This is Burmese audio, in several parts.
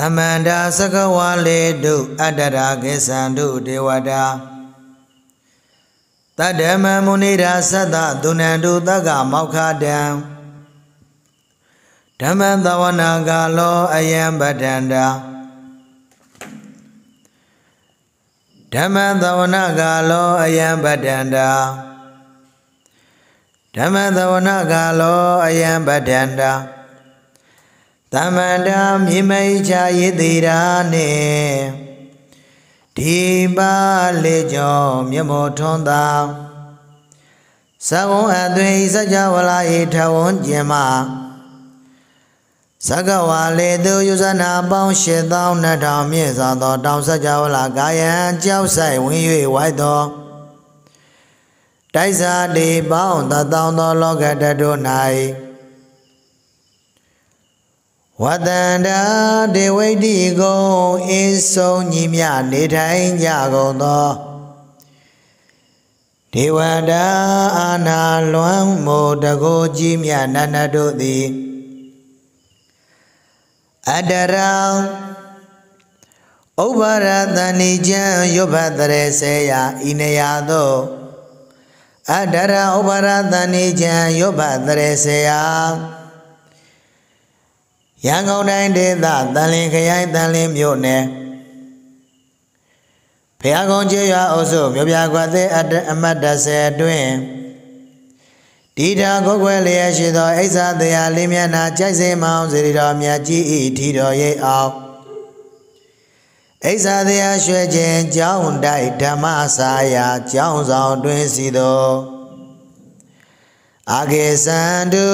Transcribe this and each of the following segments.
သမန္တာသကဝါလေတုအတ္တရာကိသံတုဒေဝတာတတ္တမမုနိရာသတ္တသုဏန္တုတက္ကမောက္ခတံဓမ္မသဝနာကာလောအယံပတ္တန္တာဓမ္မသဝနာကာလောအယံပတ္တန္တာဓမ္မသဝနာကာလောအယံပတ္တန္တာ သမန္တာမြေမိတ်ချယေတိရာနှင့်ဒီပါလေကြောင့်မြမောထွန်းသာသဝံအသွေစကြဝဠာဤထဝံကျင်မှာသကဝါလေသူယုဇနာပေါင်း8200မြင့်စွာသောတောင်စကြဝဠာကာယံကြောက်ဆိုင်ဝင်၍ဝိုက်သောတိုက်စာတေပေါင်းသတောင်းသောလောကတတို့၌ ဝတန္တာဒေဝိတိကုံအင်းဆုံးညီမြနေထိုင်ကြကုန်သောဒေဝတာအာနာလွမ်းမို့တကိုကြီးမြနန္ဒတို့သည်အတရံဥပရတဏိကျံယုဘတရေစေယဤနေရာသို့အတရဥပရတဏိကျံယုဘတရေစေယ ရန်ကုန်တိုင်းဒေသတန်လင်းခရိုင်တန်လင်းမြို့နယ်ဖျားကုန်းကျေးရွာအုပ်စုမြို့ပြကွက်သေးအမတ်30အတွင်းဒီတာကိုယ်ွယ်လျက်ရှိသောအိဇာတရားလေးမျက်နာကြိုက်စိမောင်စေရီတော်မြတ်ကြီးဤထီတော်ရိပ်အောင်အိဇာတရားရွှဲခြင်းကြောင်းတိုက်ဓမ္မစာယာကြောင်းဆောင်တွင်စီသောအာဂေသန္တု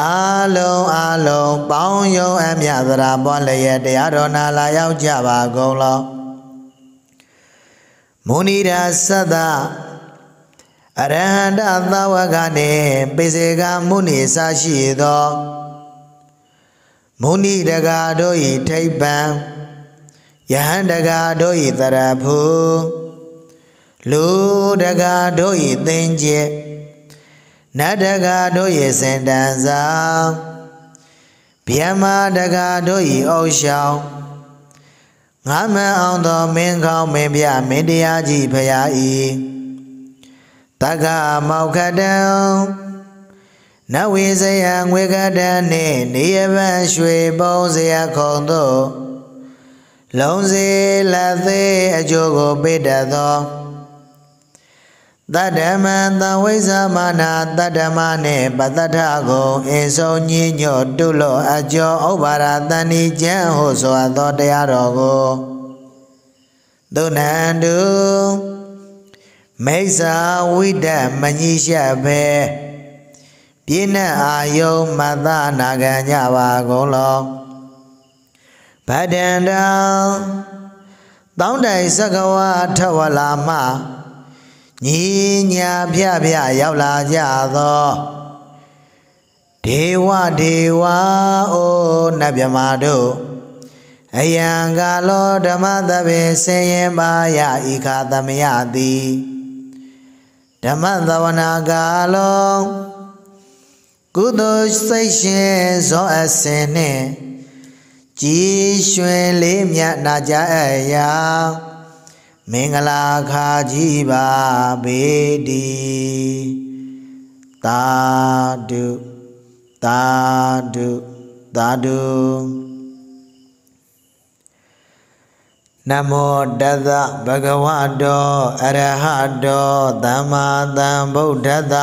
အာလုံးအာလုံးပေါင်းယုံအမြသရာပွားလျက်တရားတော်နာလာရောက်ကြပါကုန်လောမုနိရာသတ္တအရဟန္တသဝကနှင့်ပိစေကမုနိစရှိသောမုနိတကာတို့၏ထိပ်ပံယဟန်တကာတို့၏တရဖူလူတကာတို့၏သင်္ကျက် နတ်တကာတို့၏စင်တန်ဆောင်ဗျမတကာတို့၏အုပ်ရှောင်းငါမအောင်သောမင်းကောင်းမင်းပြမင်းတရားကြီးဖရာဤတက္ကမောက္ခတံနဝေဇယငွေကတံနှင့်နေယဗံရွှေပုံစရာခုံတို့လုံးစေလက်သေးအကျိုးကိုပေးတတ်သော တတ္တမံသဝိဇာမနာတတ္တမနှင့်ပတ္တထကုံအင်းဆုံးညညွတ်တုလောအကျော်ဥပါရတဏိကျမ်းဟုဆိုသောတရားတော်ကိုသုဏန္တုမိစ္ဆာဝိဒမညိရှပဲပြင်းနဲ့အာယုံမသနာခံကြပါကုန်လောဗဒန္တံတောင်းတိုင်သကဝါထဝလာမှ ညီညာဖြဖြရောက်လာကြသောဒေဝဒေဝအိုနတ်မြမာတို့အယံကာလောဓမ္မသဗ္ဗေဆင်းရင်ပါယဤခာသမယတိဓမ္မသဝနာကာလောကုသိုလ်စိတ်ရှင်ဇောအစင်နှင့်ကြည်ရွှင်လေးမြတ်နာကြအရာ မင်္ဂလာခါကြီးပါဘေဒီသာဓုသာဓုသာဓုနမောတသဗဂဝတောအရဟတောသမ္မာသမ္ဗုဒ္ဓတ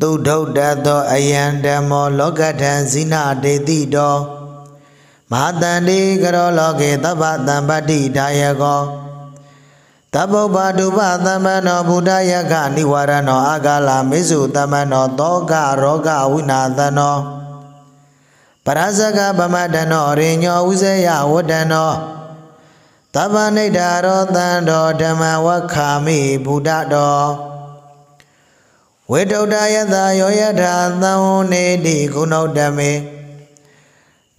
သုဒ္ဓုတသောအယံဓမ္မောလောကထံဇိနာတေတိတော မဟာတန္တိကရောလောကေသဗ္ဗတံပတ္တိဒါယကောတဗ္ဗဗဒုပသမ္မနောဘုဒ္ဓယကနိဝရဏောအာဂလာမေစုသမ္မနောတောကရောဂဝိနာသနောပရဇကဗမတနောရိညောဥဇယဝတ္တနောသဗ္ဗနိဒာရောတံတော်ဓမ္မဝခာမိဘုဒ္ဓတော်ဝေတုဒ္ဒယတယောယထာသံဝနေတိကုဏုတ္တမေ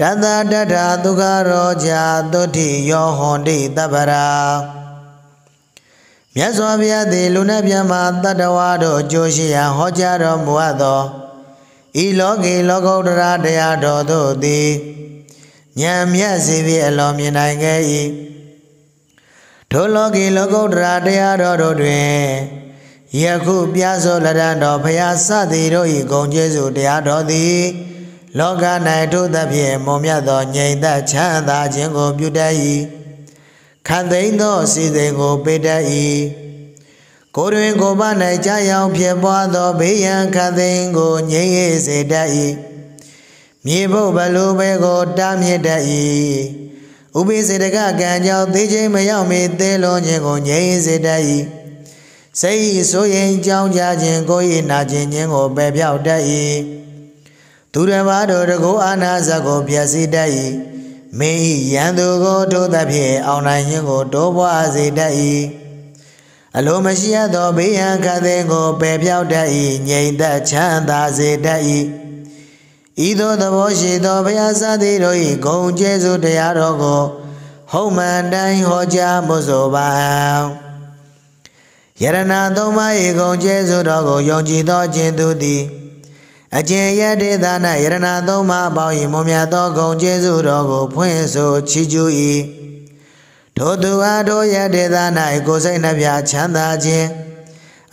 တတတထာဒုက္ခရောဇာတုတိယောဟွန်တိတပ္ပရာမြတ်စွာဘုရားသည်လူနာပြမတတ္တဝါတို့အကျိုးရှိရန်ဟောကြားတော်မူအပ်သောဤလောကေလောကုတ္တရာတရားတော်တို့သည်ဉာဏ်မြတ်စေဖြင့်အလောမြင်နိုင်ခဲ့၏ထိုလောကီလောကုတ္တရာတရားတော်တို့တွင်ယခုပြသောလရန်တော်ဖရာစသည်တို့၏ဂုံကျေးဇူးတရားတော်သည် လောက၌ထို့သဖြင့်မွန်မြတ်သောငြိမ်သက်ချမ်းသာခြင်းကိုပြုတတ်၏ခတ်သိမ်းသောစီစဉ်ကိုပေးတတ်၏ကိုယ်တွင်ကိုယ်ပါ၌ကြာရောက်ဖြစ်ပွားသောဘေးရန်ခတ်သိမ်းကိုငြိမ်ရစေတတ်၏မြေဖို့ဘလူပဲကိုတားမြစ်တတ်၏ဥပိစေတကကံကြောင့်သေခြင်းမရောက်မီသေလွန်ခြင်းကိုငြိမ်စေတတ်၏စိတ်ဆိုရင်ကြောင်းကြခြင်းကိုယ်၏နာခြင်းခြင်းကိုပယ်ပြောက်တတ်၏ သူတစ်ပါးတို့တကူအာနာဇတ်ကိုပြည့်စည်တတ်၏မင်း၏ရန်သူကိုထိုးသဖြင့်အောင်နိုင်ခြင်းကိုတိုးပွားစေတတ်၏အလိုမရှိရသောဘေးရန်ခတ်တဲ့ကိုပယ်ပြောက်တတ်၏ငြိမ်သက်ချမ်းသာစေတတ်၏ဤသို့သဘောရှိသောဘုရားသသည်တို့၏ဂုံကျေးဇူးတရားတော်ကိုဟုတ်မှန်တိုင်းဟောကြားမှုဆိုပါယရဏသုံးပါး၏ဂုံကျေးဇူးတော်ကိုယုံကြည်သောခြင်းသူသည် အကျင့်ရတေသနာယရဏသုံးပါးပေါင်း၏မွန်မြတ်သောဂုံကျေးဇူးတော်ကိုဖွင့်ဆိုချီးကျူး၏ထိုသူအားတို့ရတေသနာ၏ကိုယ်စိတ်နှပြချမ်းသာခြင်း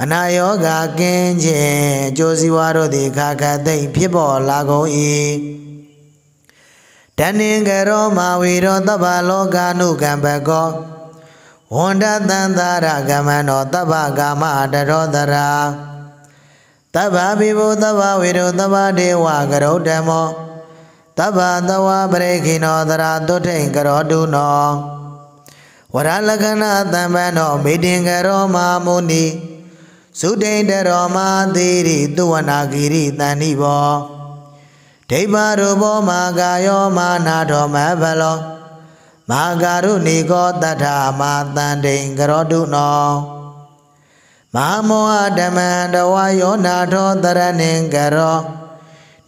အနာယောဂကင်းခြင်းကြိုးစည်းဝါတို့သည်ခါခသိမ့်ဖြစ်ပေါ်လာကုန်၏တဏင်္ဂရောမာဝီရောတဗ္ဗလောကနုကံပကောဝန္ဒတန္တာရကမနောတဗ္ဗကာမတရောတရာ တဗ္ဗဘိဗုတဗ္ဗဝေရောတဗ္ဗဒေဝကရုဓမ္မောတဗ္ဗတဝပရိခိနောတရာတုထိန်ကရောတုနောဝရလက္ခဏတံပံနောမေတင်ကရောမာမုနိသုဒိန်တရောမာသေရိသူဝနာဂိရိတန်နိဘောဒိဗ္ဗရူပောမာကာယောမာနာထောမဘလောမာကာရုဏီကောတထမာတန်တိန်ကရောတုနော မဟာမောဟဓမ္မံတဝါယောနာထောတရဏင်ကရော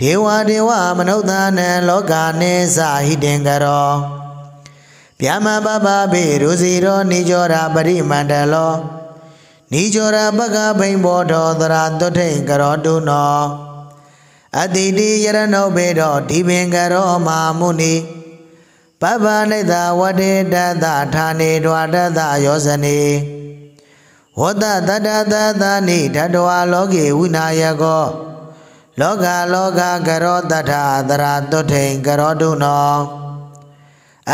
ဒေဝဒေဝမနုဿာနံလောကနေသဟိတင်ကရောဗျာမပပဘေရုစီရောနိကြောရာပရိမန္တလောနိကြောရာပကဘိံဘောထောသရတုထိန်ကရောတုနောအတိတိယရဏောဘေတောဒီပင်ကရောမာမုနိပပ္ပနိတဝတေတတဌာနေဒွာတတယောဇနေ ဝတ္တတတတသနိဓတဝါလောကေဝိနာယကောလောကလောကကရောတထသရတုထိန်ကရောတုနော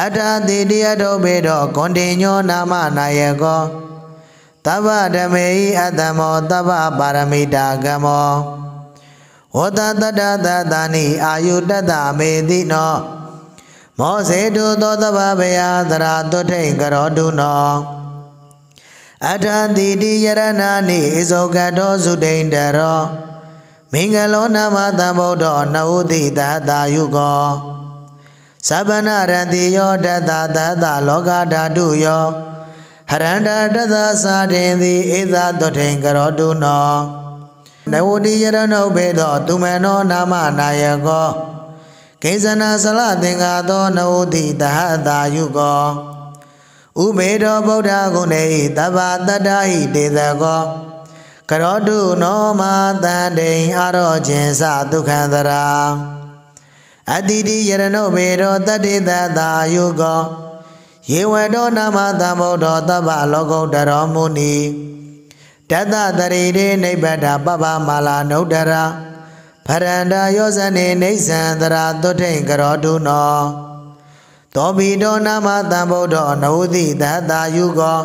အထာတိတယတောဘေတောကွန်တင်ညောနာမနာယကောတဗ္ဗဓမေဤအတ္တမောတဗ္ဗပါရမိတာကမောဝတ္တတတတသနိအာယုတတမေတိနောမောစေတုသောတဗ္ဗဗယသရတုထိန်ကရောတုနော အထာတိတိယရဏနိဣဇောကတောစုဒိန်တရောမင်္ဂလောနာမသံဗုဒ္ဓနဝတိတတာယုကောသဗ္ဗနရတိယောတတတတလောကဓာတုယောဟရန္တာတသသာတင်သည်ဧသတုထိန်ကရောတုနောနဝတိယရဏုဘေသောသူမနောနာမနာယကောကိဇနာဆလသင်္ဃာသောနဝတိတဟတာယုကော ဥမေတောဗုဒ္ဓဂုဏေတဗ္ဗတတ္တဟိတေသကောကရောတုနောမတန်တိန်အာရောခြင်းစဒုက္ခံတရာအတိတိယရဏုဘေတောတတ္တိတတာယုကောယေဝတောနာမသံဗုဒ္ဓတဗ္ဗလောကုတ္တရောမုနိတတတရိရေနိဗ္ဗတပပမာလာနုဒ္ဒရာဖရန္တာယောဇနေနေသံတရာတုထိန်ကရောတုနော သောဘိတောနာမသံဗုဒ္ဓနဝတိတတယုကော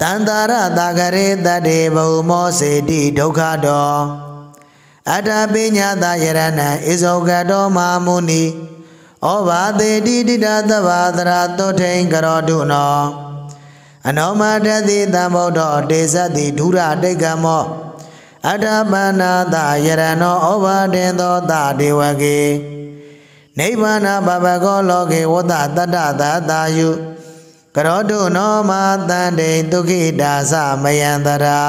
တန္တာရတာကရေတတေဘုမောစေတိဒုက္ခတောအတ္တပညာတယရဏံဣဇောကတောမာမုနိဩဘာတေတိတိတသဗ္ဗသရတုထိန်ကရောတုနောအနောမတတိသံဗုဒ္ဓတေဇတိဒုရတိတ်ကမောအတ္တပနာတယရဏောဩဘာတင်သောတဒေဝကေ နိဗ္ဗာန်ဘဘကောလောကေဝတ္တတတ္တသတာယုကရောတုနောမတန္တေဒုက္ခိတာသမယံတရာ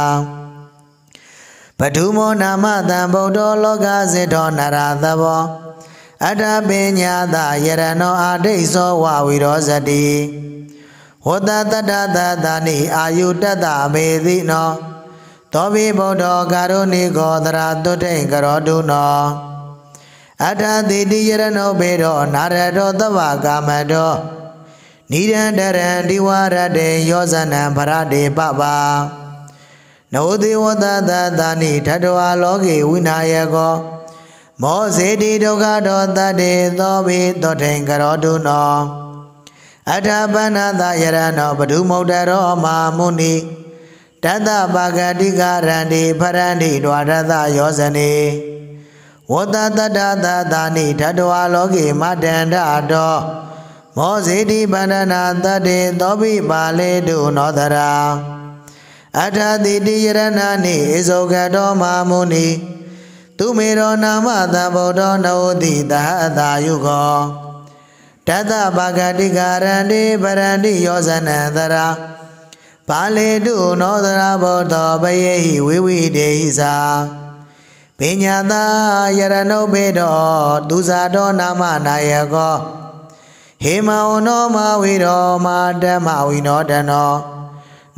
ပထုမောနာမတံဗုဒ္ဓလောကစေတောနရသဘောအတ္တပညာတယရဏောအာဒိသောဝဝိရောဇတိဝတ္တတတ္တသတနိအာယုတတမေတိနောသောဘိဗုဒ္ဓကာရုဏိကောတရာတုထိန်ကရောတုနော အထာတိတိယရဏောဘေတောနာရတောသဗ္ဗကာမတောနိရန္တရံဒီဝရတေယောဇနံဗရတေပပနောဒေဝတသသာနိထတဝါလောကေဝိနာယကောမောစေတိဒုက္ခတောတတေသောဘိသောထိန်ကရောတုနောအထာပဏသယရဏောပဒုမုတ်တရောမာမုနိတတပါဂတိကရန္တိဖရန္တိဒွါရသယောဇနေ ဝတတတတသာနိထတဝါလောကေမတန္တတောမောဇေတိပန္ဒနာတတေသောဘိပါလေတုနောတရာအထာတိတိယရဏနိဣဇောကတောမာမုနိသူမေရောနာမသဗုဒ္ဓနောတိတဟတာယုခောတတပါဂတိကာရန္တိပရန္တိယောဇနံတရာပါလေတုနောတရာဘောတောဘယေဟိဝိဝိတေဟိသာ ပညာသာယရဏုဘေတောသူဇာတောနာမနာယကောဟေမဝနောမဝိရောမာဓမ္မဝိနောတနော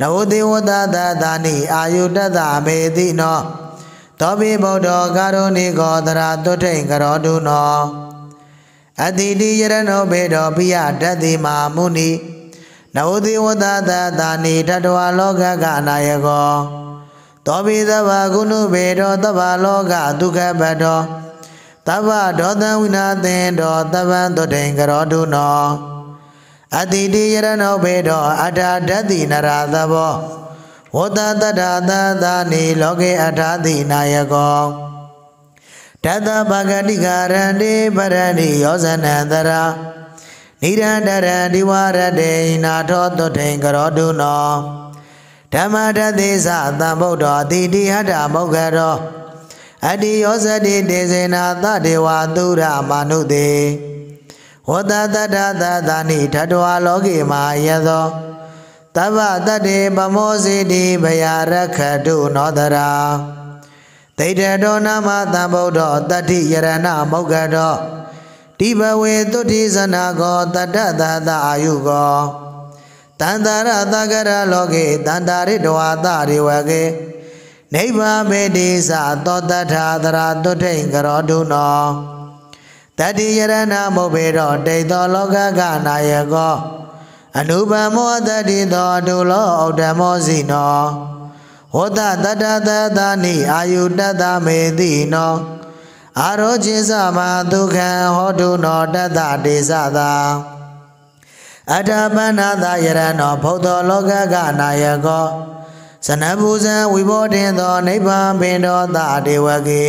နဝတိဝတ္တသတာနိအာယုတတမေတိနောသောပိဗုဒ္ဓကာရုဏိကောတရာတုထိန်ကရောတုနောအတိတိယရဏောဘေတောပိယတတိမာမုနိနဝတိဝတ္တသတာနိတတဝလောကကအနာယကော သောပိသဗ္ဗကုဏုဘေတောသဗ္ဗလောကဒုက္ခပတောသဗ္ဗဒောသဝိနာသင်တောသဗ္ဗံတုထိန်ကရောတုနောအတိတိယရဏောဘေတောအထာတတိနရသဘောဝတ္တတတသသာနိလောကေအထာတိနာယကောတတပဂတိကာရန္တိပရဏိယောဇနံတရာနိရန္တရဒီဝရတေနာထောတုထိန်ကရောတုနော ဓမ္မတသေသသံဗုဒ္ဓောတိတိဟတမောက္ခရောအတ္တိယောဇတိတေဇေနာသတေဝသုရမာနုတေဝတ္တတတသသာနိထတဝါလောကေမာယသောတဗ္ဗတတေပမောစီတိဘယရခတုနောတရာဒိဋ္ဌတောနာမသံဗုဒ္ဓတတ္တိယရဏမုဂ္ဂတောတိဘဝေတုတိဇနာကောတတ္တသသအာယုကော တန္တာရသကရလောကေတန္တာရိတဝါသရိဝကေနိဗ္ဗာမေတိသသောတထာသရာတုထိန်ကရောတုနောတတိယရဏမုဗ္ဗေတောတိတ်သောလောကကနာယကောအနုပမောတတိသောဒုလောဩဓမောစီနောဝတ္တတတတသနိအာယုတတမေတိနောအာရောจิสမဒုက္ခံဟောတုနောတတတေသသာ အထပဏ္ဏသာယရဏောဘုဒ္ဓလောကကနာယကောဇနဘူဇံဝိဘောတင်သောနိဗ္ဗာန်ပင်တော်သာဒေဝကေ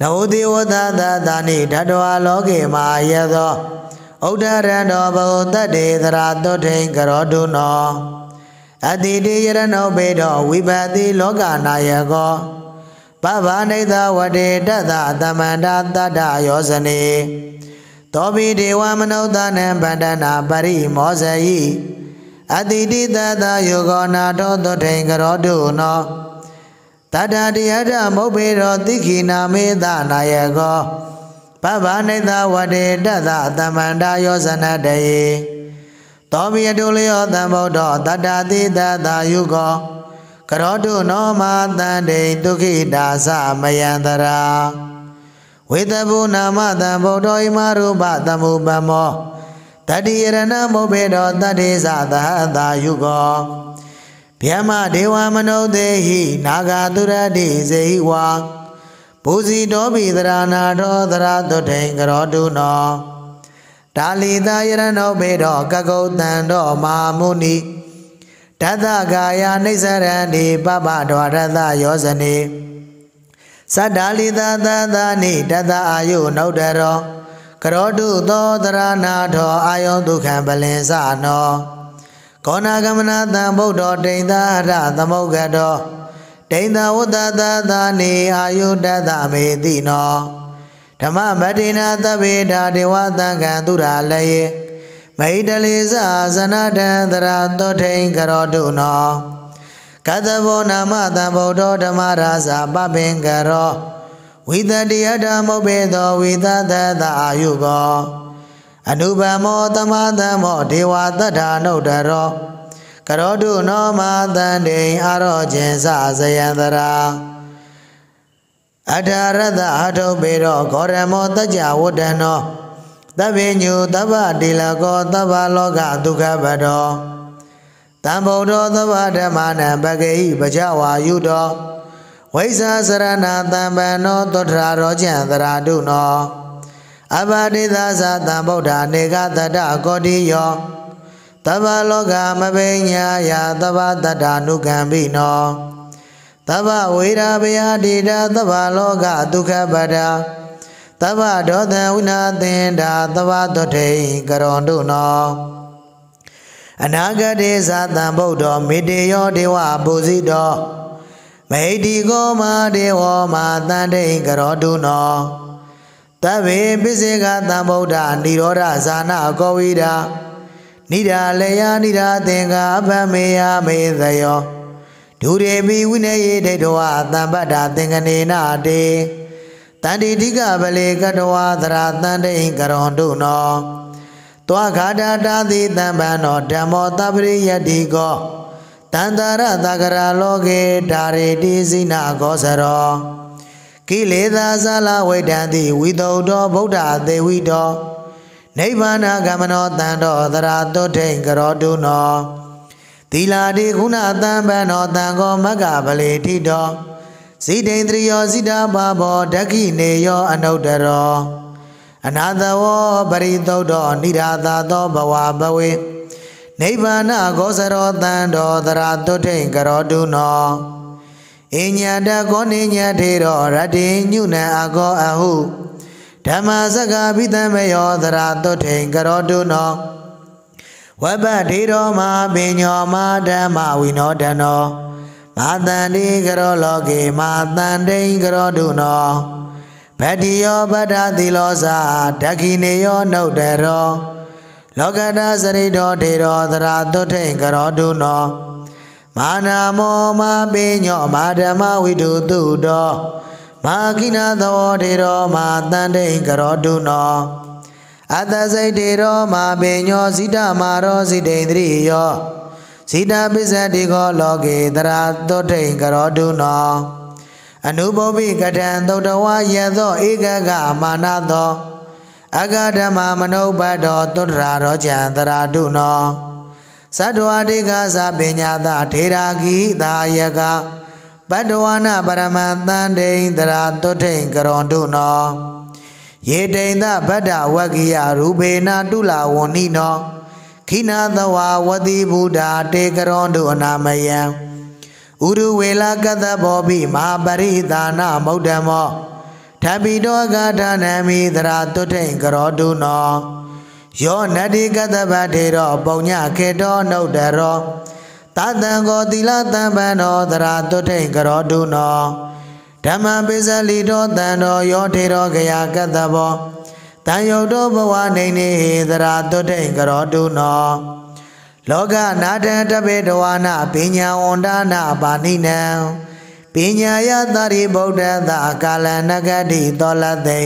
နောတိဝသသသာနိဓတ္တဝါလောကေမာယသောဥဒ္ဒရံတော်ဘုသတ္တေသရာတုထိန်ကရောတုနောအတိတိယရဏောဘေတောဝိပတိလောကနာယကောပဗ္ဗနိသဝတေတသသမန္တာတတ္တယောဇနေ သောဘိဒေဝမနုဿနံဗန္ဒနာပရိမောဇယိအတိတိတတယောဂောနာထောတုထိန်ကရောတုနောတတ္တတိယတမုတ်ပေရောတိခိနာမေသနာယကောပဗ္ဗနိသဝတေတသသမန္တာယောဇနတယေသောမိယတုလျောသံဗုဒ္ဓတတ္တတိတသယုကောကရောတုနောမတန္တိဒုခိတာသမယန္တရာ ဝေတဗုနာမတံဗုဒ္ဓဣမရူပသမုပမောတတိယရဏမုဘေတောတတ္တိသသဟတာယုကောဗျမဒေဝမနုသေဟိနာဂတုရတိဇေဟိဝါပူဇီတောပိသရနာထောသရတုထိန်ကရောတုနောဒါလီသာယရဏောဘေတောကကုတ်တံတော်မာမုနိတသကာယနိစ္စရန္တိပပဒဝရသယောဇနေ သတ္တာလီသာသသာနိတသအာယုနုဒ္ဒရောကရောတုသောသရနာထောအာယုဒုက္ခံပလင်္စနောကောနာဂမနာတံဗုဒ္ဓတိန်သာရသမုဂ္ဂတောဒိဋ္ဌဝတ္တသသာနေအာယုတတမေတိနောဓမ္မမတိနာသဗ္ဗေဓာဒေဝသံဃံသူရာလည်းမိတလိဇာဇနတံသရတောထိန်ကရောတုနော ကသဘောနာမသံဗုဒ္ဓဓမ္မရာဇာပပင်ကရောဝိတတိယဓမ္မုပေသောဝိသသတအာယုကောအနုပမောတမသမောဒေဝတတ္ထာနုတရောကရောတုနောမတန္တိအာရောခြင်းစဇယံတရာ အထာရတအထုပေရောဂေါရမောတကြဝတ္တနောသဗ္ဗညုသဗ္ဗတိလကောသဗ္ဗလောကဒုက္ခပတော တံဗုဒ္ဓသဗ္ဗဓမ္မနံပဂိပကြဝါယုတောဝိဇ္ဇာစရဏတံပန္နောသောထရာရောကျံသရာတုနောအဘဒိသသသံဗုဒ္ဓနေကတတကောတိယောတဗ္ဗလောကမပိညာယသဗ္ဗတတ္တနုကံပိနောတဗ္ဗဝေရာဘယဒိတာတဗ္ဗလောကဒုက္ခပတ္တာတဗ္ဗဒောသဝိနာသင်္တာတဗ္ဗသွထိကရောတုနော အနာဂတေသသံဗုဒ္ဓမေတေယောဒေဝပုဇိတောမေတိကောမာဒေဝမာတန်တိကရောတုနောတဗ္ဗေပိစေကသံဗုဒ္ဓនិရောဓဇာနာကောဝိတာနိဒာလေယနိဒာသင်္ကာဗမေယမေသယောဒုရေပိဝိနယေဒိဋ္ဌဝသံပတ္တာသင်္ကနေနာတေတန္တိတိကဗလေကတဝါသရတန္တိကရွန်တုနော တောခါတာတာတိတံပံနောဓမ္မောတပရိယတိကောတန္တရသကရာလောကေဓာရေတိစိနာကောစရောကိလေသာဇာလဝိတံတိဝိတုဒ္ဓဗုဒ္ဓသေဝိတောနိဗ္ဗာနဂမနောတန်တော်သရာတုထိန်ကရောတုနောသီလာတိခုဏတံပံနောတံကောမကဗလေတိတောဇိတိန်တရိယောဇိတာဘာဘောဓကိနေယောအနုတ္တရော အနာသဝောပရိသုတ်တော်နိရာသာသောဘဝဘဝေနိဗ္ဗာနဂောစရောတံတော်သရာတုထိန်ကရောတုနောအညာတကောနိညာထေရောရတ္တိညုနံအကောအဟုဓမ္မစကပိတမယောသရာတုထိန်ကရောတုနောဝဘထေရောမာပညောမာဓမ္မဝိနောဒနောမာတန္တိကရောလောကေမာတန္တိကရောတုနော ဗတ္တိယောဗတ္ထသီလောစာဓခိနေယောနှုတ်တရောလောကတာစရိတောထေရောသရာတုထိန်ကရောတုနောမာနာမောမာပိညောမာဓမ္မဝိတုတုတောမာခိနာသောထေရောမာတန္တိကရောတုနောအတစိတ်တေရောမာပိညောဇိတမာရောဇိတိန္ဒရိယောဇိတပိစတိကောလောကေတရာတုထိန်ကရောတုနော အနုဘောပိကထံသုတဝယသောဧကကမာနသောအဂဓမ္မမနုပတ္တောတုတ္တရာရောကျံတရာတုနောသတ္တဝတိကသပညာသထေရာဂိသာယကပတ္တဝနာပရမံတန်တိန်တရာတုထိန်ကရွန်တုနောယေတိန်သဗတ္တဝဂ္ဂိယရူပေနာတုလဝဏိနောခိနာသဝဝတိဗုဒ္ဓတေကရွန်တုအနာမယံ ဥရဝေလကတဘောပိမဟာပရိသာနမௌဒ္ဓမောထပိတောဂဌာနမိသရာတုထိန်ကရောတုနောယောနတိကတဗထေရောပုံညခေတောနှုတ်တရောတတံကိုသီလတံပံသောသရာတုထိန်ကရောတုနောဓမ္မပိစလီတောတန်တော်ယောထေရောခယကတဘောတန်ယုတ်တောဘဝနေနေဟေသရာတုထိန်ကရောတုနော လောကနာတံတပေတဝနာပညာဝန္ဒနာပါဏိနံပညာယသာရိဗုဒ္ဓသာကာလနဂတိသောလသိ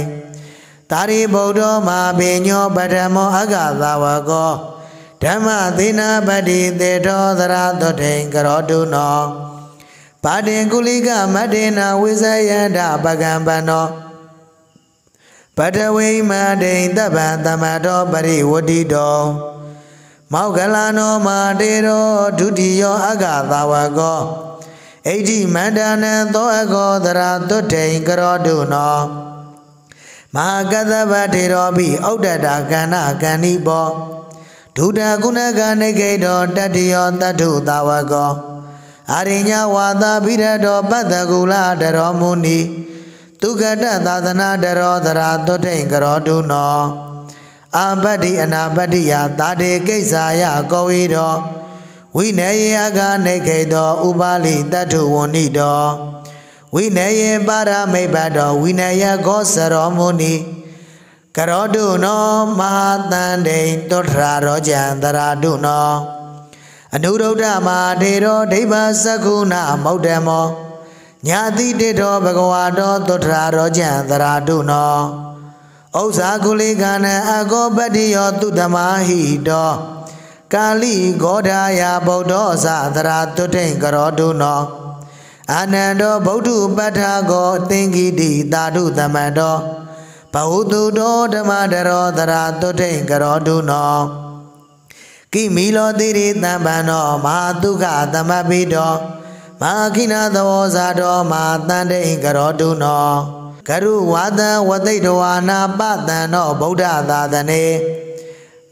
သာရိဗုဒ္ဓမာပညောပထမောအဂသာဝကောဓမ္မသေနာပတိတေထောသရသုထိန်ကရောတုနောပါတင်ကုလိကမတေနာဝိဇယန္တပကံပနောပထဝိမတိန်တပ္ပံသမတောပရိဝတိတော မောကလနောမာတေရောဒုတိယောအဂသာဝကောဣတိမန္တနံသောအကောသရသုထိန်ကရောတုနောမဟာကသဗ္ဗထေရောပိဩဒ္ဒတာကန္နာကန္နိဘောဒုဒကုဏကနေကိတောတတ္တယောတတ္ထုသာဝကောအာရိညဝါသာဘိရတောပတ္တကုလတရောမုနိသူကတသာသနာတရောသရာသုထိန်ကရောတုနော အာပတ္တိအနာပတ္တိယသာတေကိစ္ဆာယကောဝိတောဝိနေယကနေခေတောဥပါလိတတ္ထုဝဏိတောဝိနေယပါရမိတ်ဘတောဝိနေယကောစရောမုနိကရောတုနောမဟာတန္တိတောထရာရောကြံတရာတုနောအနုရုဒ္ဓမာတေရောဒိဗ္ဗစကုဏမௌဒ္ဓမောညာတိတေတောဘဂဝါတောတောထရာရောကြံတရာတုနော ဥ္စာကုလိကနံအကောပတ္တိယောတုတမဟိတောကာလိဂောဓာယဗုဒ္ဓောသသရာတုထိန်ကရောတုနောအာနန္တောဗုဒ္ဓပဋ္ဌာကောသင်္ကိတိသာဓုသမန္တောဘဟုတုတောဓမ္မတရောသရာတုထိန်ကရောဒုနောကိမီလောတိရိတံပန္နောမဟာတုခသမပိတောမဟာခိနသဝဇာတောမဟာတန်တိန်ကရောဒုနော ကရုဝါဒံဝသိတဝါနာပတံနောဗုဒ္ဓသာသနေ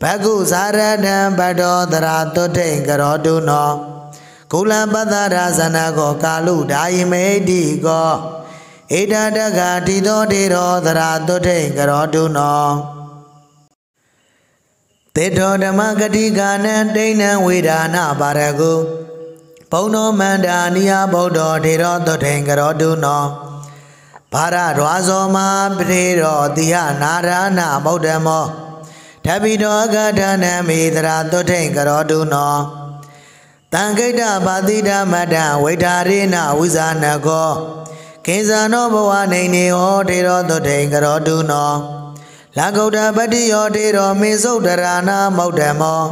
ဘဂုဇာရတံပတောသရာတုထိန်ကရောဒုနောကုလပတ္တရာဇနာကောကာလုဓာယိမေတိကောဣဒတကတိသောတေရောသရာတုထိန်ကရောတုနောတေတောဓမ္မဂတိကာနံတိဏံဝေဒာနာပါရကုဘုံတော်မန္တာနိယဗုဒ္ဓထေရောတုထိန်ကရောတုနော ဘာရဒွာဇောမပြေရောတိဟနာရနာဗုဒ္ဓမောဓပိတောကဋ္ဌနံမေတရာတုထိန်ကရောတုနောတံခိတပါတိဓမ္မတံဝိဓာရိနဝိဇာနကောကိဇာနောဘဝနေနေဟောထေရောတုထိန်ကရောတုနောလာကုတ္တပတိယောထေရောမေစုတ်တရာနာမௌတမော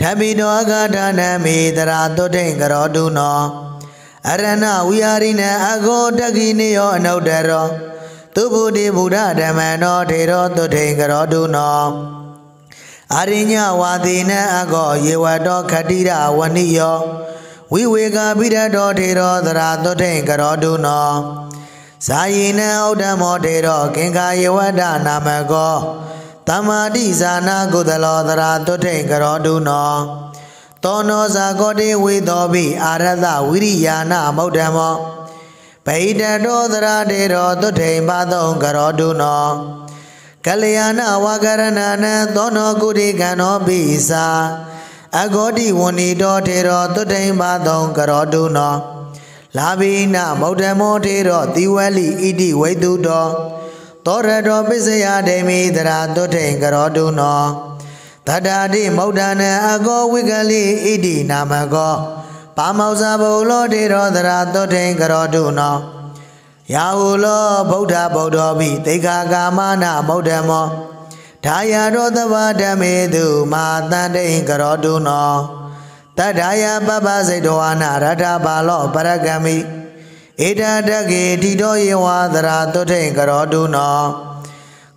ဓပိတောအဂါဌာနမေတရာတုထိန်ကရောတုနော အရဏဝိဟာရိနအဂောတကိနေယောအနုတ္တရောသူဗုဒိဗုဒ္ဓဓမ္မနောထေရောတုထိန်ကရောတုနောအရိညဝါတိနအကောယေဝတောခတိရဝဏိယောဝိဝေကပိရတောထေရောသရာတုထိန်ကရောတုနောဇာယိနဩဒ္ဓမောထေရောကင်္ကာယေဝဒနာမကောတမ္မာတိဇာနာကုသလောသရာတုထိန်ကရောတုနော သောနောဇာကောတိဝေသောပိအာရသဝိရိယာနာမௌဒ္ဓမောဗိတတောသရာတေရောတုထိန်ပါသောကရောတုနောကလျာဏဝါကရဏနံသောနောကုတိကံနောပိစာအဂောတိဝဏီတော်ထေရောတုထိန်ပါသောကရောတုနောလာဘိနမௌဒမောထေရောတိဝလိဣတိဝိတုတောသောရတောပစ္စယဒေမိတရာတုထိန်ကရောတုနော တထာတိမௌဒနံအဂောဝိကလိဣတိနာမကောပါမောဇဘုလောထေရောတရာတုထိန်ကရောတုနောယာဟုလောဗုဒ္ဓဗုဒ္ဓောပိတေခာကာမနာမௌဒမောဒါယာရောသဗ္ဗဓမ္မေတုမာတန်တိန်ကရောတုနောတထာယပပစိတ်တော်နာရထပါလောပရကမိဧတတကေတိတော်ယေဝသရာတုထိန်ကရောတုနော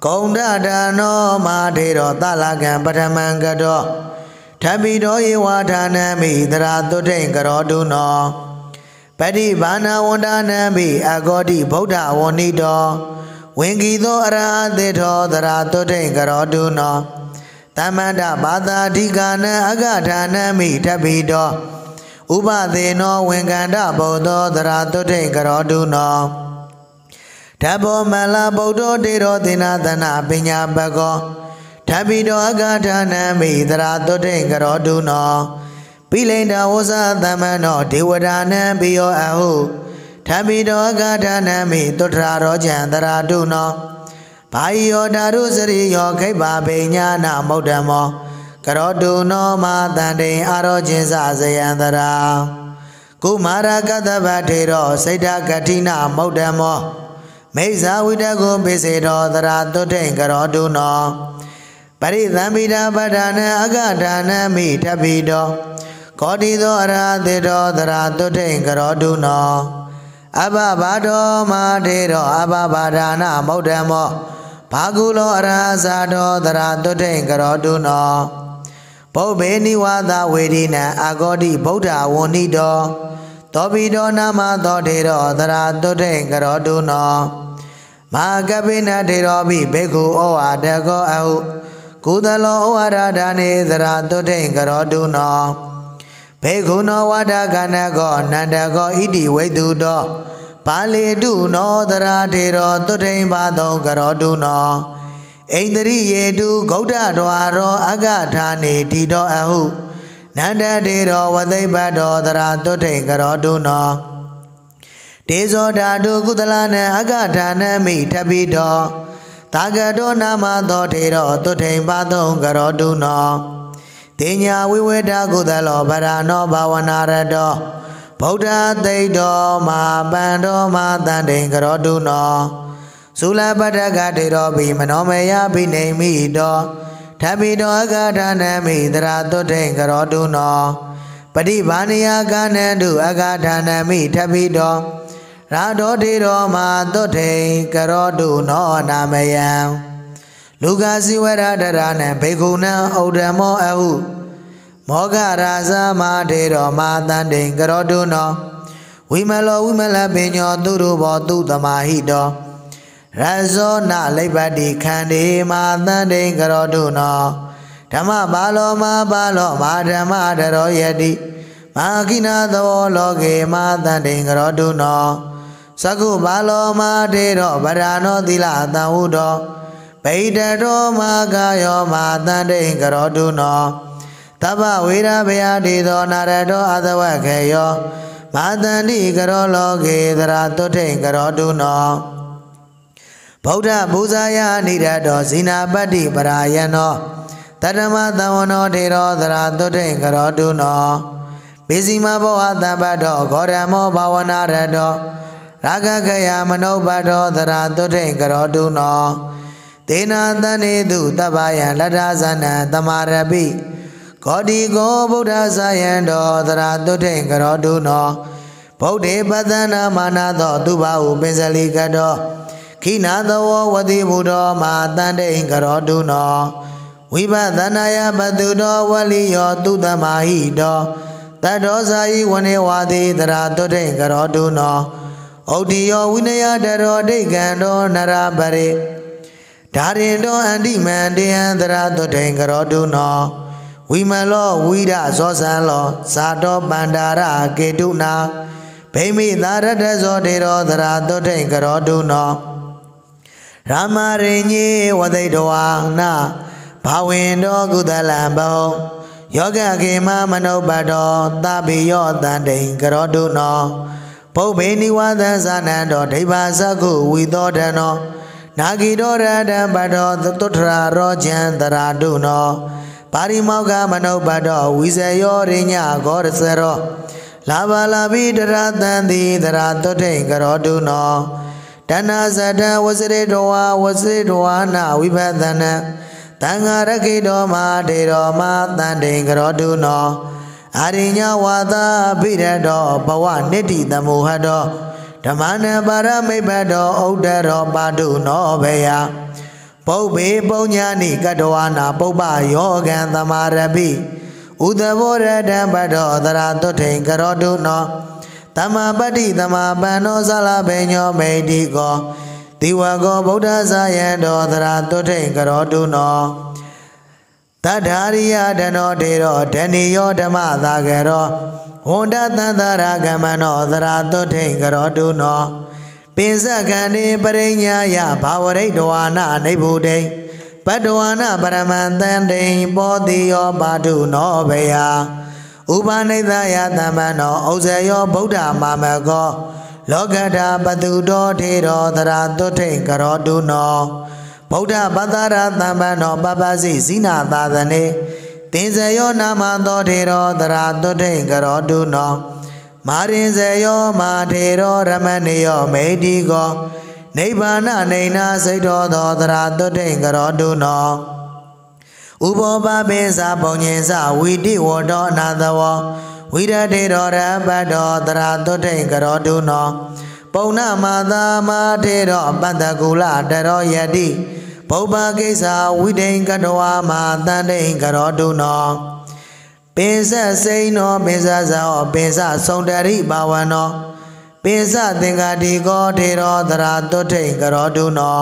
ကုံဒဒနောမာထေရောတလကံပထမံကတောထပိတော်ယေဝဌာနမိသရာတုထိန်ကရောတုနောပတိဘာနာဝန္ဒနံမိအဂောတိဗုဒ္ဓဝဏိတောဝင်္ဂီသောအရဟတေထောသရာတုထိန်ကရောတုနောတမန္တဘာသာဓိကနံအဂဌာနံမိထပိတောဥပသေနောဝင်္ကန္တဗုဒ္ဓောသရာတုထိန်ကရောတုနော ဓဘောမလဗုဒ္ဓောတေရောသေနာသနာပညာပကောထပိတောအဂဌာနံမိသရာတုထိန်ကရောတုနောပိလိန္ဒဝဇသမ္မနောဒေဝဒာနံပိယောအဟုထပိတောအဂဌာနံမိတုထရာရောကြံတရာတုနောဘာယယောဓာရုစရိယောခိဗ္ဗဗိညာနာမௌဒ္ဓမောကရောတုနောမာတန္တိအာရောချင်းစဇယံတရာကုမာရကတဗထေရောစိတ်တကတိနာမௌဒ္ဓမော မိစ္ဆာဝိတကုပိစေတောတရာတုထိန်ကရောတုနောပရိသံမိတာပဋ္ဌာနအကဌာနမိထပိတောကောတိသောအရာတေတောတရာတုထိန်ကရောတုနောအဘဘာတော်မာထေရောအဘဘာဒာနာမௌဒ္ဓမောဘာကုလောအရာဇာတော်တရာတုထိန်ကရောတုနောဘုဗ္ဗေနိဝါဒဝေဒီနံအာဂောတိဗုဒ္ဓဝဏိတောသောပိတောနာမသောထေရောတရာတုထိန်ကရောတုနော မဟာကပိနထေရောပိဘေကုဩဝါဒကောအဟုကုသလောဩဝါဒဒါနေသရာတုထိန်ကရောတုနောဘေကုနောဝါဒကနကောနန္တကောဣတိဝိတုတောပါဠိတုနောသရာထေရောတုထိန်ပါသောကရောတုနောဣန္ဒရိယေတုဂௌဒဒွါရောအဂထာနေတိတောအဟုနန္တတေရောဝသိဘတ်တော်သရာတုထိန်ကရောတုနော တေဇောဓာတုကုသလနံအဂထာနမိထပိတောတာဂတောနာမသောထေရောတုထိန်ပါသောကရောတုနောတင်ညာဝိဝေဒကုသလောဗရနောဘာဝနာရတောဗုဒ္ဓသိတ္တောမာပန္တောမာတန်တိန်ကရောတုနောသုလပတ္တကတေရောဘိမနောမေယဘိနေမိတောထပိတောအဂဌာနမိတရာတုထိန်ကရောတုနောပฏิဘာနိယကနန္တုအဂါဌာနမိထပိတော ရာတော်ထေတော်မှာသွတ်ထိန်ကရောတုနောနာမယံလူကစီဝရတရနံဘေကုဏံဩဒမောအဟုမောဂရာဇမာထေတော်မှာတန်တိန်ကရောတုနောဝိမလောဝိမလပညောသူတို့ဘောသူသမာဟိတောရဇောနလိဗ္ဗတိခန္ဒီမာတန်တိန်ကရောတုနောဓမ္မဘာလောမာဘာလောမာဓမ္မတရောယတိမာခိနာသောလောကေမာတန်တိန်ကရောတုနော သကုဘာလောမာတေရောဗရာနောသီလတံဟုတောဗိတတောမာကာယောမာတန်တိန်ကရောတုနောတပ္ပဝေရဘယတိသောနာရတောအသဝခေယောမာတန္တိကရောလောကေသရာတုထိန်ကရောတုနောဗုဒ္ဓပူဇာယနိရတောဇိနာပတ္တိပရာယနောတတမသဝနောထေရောသရာတုထိန်ကရောတုနောပိစီမဘောဟတပ္ပတောဂောရမောဘာဝနာရတော ရာဂခယမနုပတောသရာတုထိန်ကရောတုနောတေနာတန်နေတုတပ္ပယံလတ္ထဇနံတမာရပိဂောတိကောဗုဒ္ဓဇာယံတော်သရာတုထိန်ကရောတုနောဗုဒ္ဓေပသနာမာနသောသူဘဟုပင်စလီကတောခိနာသောဝတိဘုရောမာတန်တိန်ကရောတုနောဝိပဿနာယပတုတော်ဝလိယောသူတမဟိတောတတောဇာယိဝနေဝါတိသရာတုထိန်ကရောတုနော ဩတိယောဝိနယတရောဒိဋ္ဌံတော်နရပရိဓာရင်တော်အန္တိမန္တယံသရာတုထိန်ကရောတုနောဝိမလောဝိရဇောဇံလောဇာတောပန္တာရကေတုနာဗိမိသာရတဇောတေရောသရာတုထိန်ကရောတုနောရမရိညေဝသိတဝါနာဘာဝင်တော်ကုသလံဘောယောဂခေမမနုပတောသဗ္ဗေယောတန်တိန်ကရောတုနော ပုပ္ပေနိဝသဇာနံတော်ဒိဗ္ဗသကုဝိသောတနောနာဂီတော်ရတံပတောသုထရာရောကျံတရာတုနောပါရိမောကမနုပတောဝိဇယောရိညဂောရစရောလာဘာလာဘိတရတံတိတရာတုထိန်ကရောတုနောတဏဇတံဝစရေတောဝဝစရေတောနာဝိပဿနာတံဃာရခိတောမာတေရောမာတန်တိန်ကရောတုနော အာရိညဝါသပိရတောဘဝနိတိတမောဟတောဓမ္မနပါရမိတ်ဘတောဥဒ္ဒရောပါတုနောဘေယပုပ္ပေပုညာနိကတဝနာပုပ္ပယောဂံသမာရပိဥဒဘောရတံဘတောသရတုထိန်ကရောတုနောတမပတ္တိတမပန္နောဇလဘေညောမေတိကောတိဝကောဗုဒ္ဓဇာယံတော်သရတုထိန်ကရောတုနော တတ္ထာရိယဒနောတေရောဓဏီယောဓမ္မသာကရောဟွန်တသန္တရာကမနောသရတုထိန်ကရောတုနောပိစကံနေပရိညာယဘာဝရိတဝါနာနိဗ္ဗုဒိပတ္တဝါနာပရမံတန်တိန်ပောတိယောပါတုနောဘေယဥပနိဒယသမ္မနောဩဇယောဗုဒ္ဓမာမကောလောကတာပတုတော်ထေရောသရတုထိန်ကရောတုနော ဗုဒ္ဓပတ္တရာသမ္ပန္နောပပစီဇိနာသာသနေသင်္ဇယောနာမသောထေရောသရတုထိန်ကရောတုနောမာရင်ဇယောမာထေရောရမဏေယောမေတိကောနိဗ္ဗာနနေနာစိတ်တော်သောသရတုထိန်ကရောတုနောဥဘောပပိသပုံညင်စဝီတိဝတောအနာသဝဝိရထေရောရပတ္တောသရတုထိန်ကရောတုနော ပုံနာမသာမာထေရောပတ္တကုလတရောယတိ ပုပ္ပကိစ္စဝိဒိန်ကတဝါမာတန်တိန်ကရောတုနောပင်စစိန်နောပင်စဇောပင်စဆုံးတရိဘာဝနောပင်စသင်္ကာတိကောထေရောသရာတုထိန်ကရောတုနော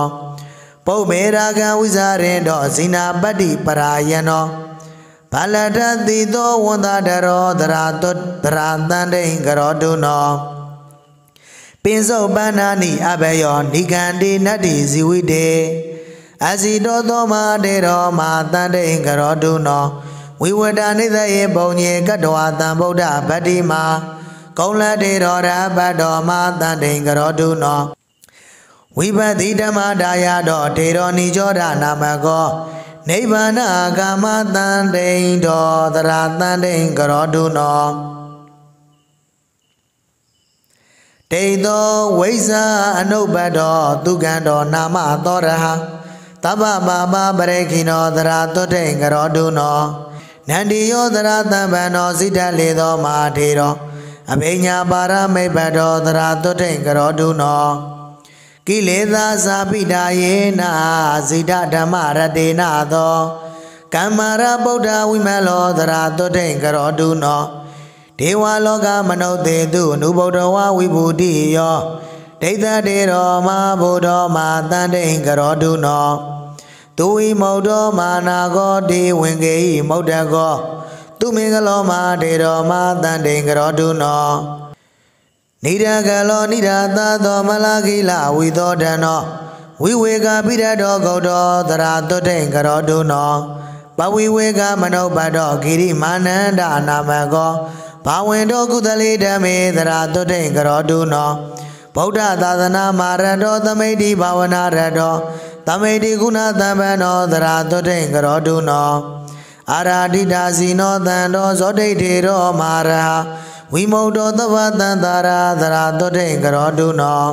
ပုပ္ပေရာဂံဝိဇာရင်တော်ဇိနာပတ္တိပရာယနောဘာလတတိသောဝန္တာတရောသရာတုသရာတန်တိန်ကရောတုနောပင်စုပ်ပန္နာနိအဘယောနိကန္တိနတ္တိဇီဝိတေ အစီတောသောမာတေရောမာတန်တိန်ကရောတုနောဝိဝတနိသယေပုံညေကတဝတံဗုဒ္ဓဗတ္တိမာကုံလတေရောရဘတ်တော်မာတန်တိန်ကရောတုနောဝိပတိဓမ္မဒါယတော်တေရောနိကြောဒနာမကောနိဗ္ဗာနကာမတန်တိန်တော်သရတန်တိန်ကရောတုနောတေသောဝိဇ္ဇာအနုပ္ပတောသူကံတော်နာမသောရဟ တဗ္ဗပါပပရိခိနောသရာတုထိန်ကရောတုနောနန္ဒီယောသရတံဗံတော်စိတ္တလေသောမဟာထေရောအဘိညာပါရမိတ်ဘတော်သရတုထိန်ကရောတုနောကိလေသာစာပိတာယေနာဇိတဓမ္မရတေနသောကမ္မာရဗုဒ္ဓဝိမလောသရတုထိန်ကရောတုနောဒေဝလောကမနုဿေတုအနုဗုဒ္ဓဝဝိဘူတိယော ဒိဋ္ဌတေရောမဘုဒ္ဓမာတန်တိန်ကရောတုနောသူဝိမௌဒောမာနာကောဒေဝင်ကေဟိမௌဒ္ဒကောသူမင်္ဂလောမာဒေရောမာတန်တိန်ကရောတုနောနိဒကလောနိဒသာသောမလာခိလဝိသောဒနောဝိဝေကပိရတောဂௌတောသရာတုတိန်ကရောတုနောပဝိဝေကမနုပတောဂိရိမာနန္ဒနာမကောဘာဝင်တောကုသလေဓမေသရာတုတိန်ကရောတုနော ဗုဒ္ဓသာသနာမာရတောသမိတိဘာဝနာရတောသမိတိကုဏသံဗန္နောသရာတုတိန်ကရောတုနောအာရာဒိတာစီနောတန်တော်ဇောဒိဋ္ဌေရောမာရဝိမုတ်တော်သဗ္ဗတန်တာရာသရာတုတိန်ကရောတုနော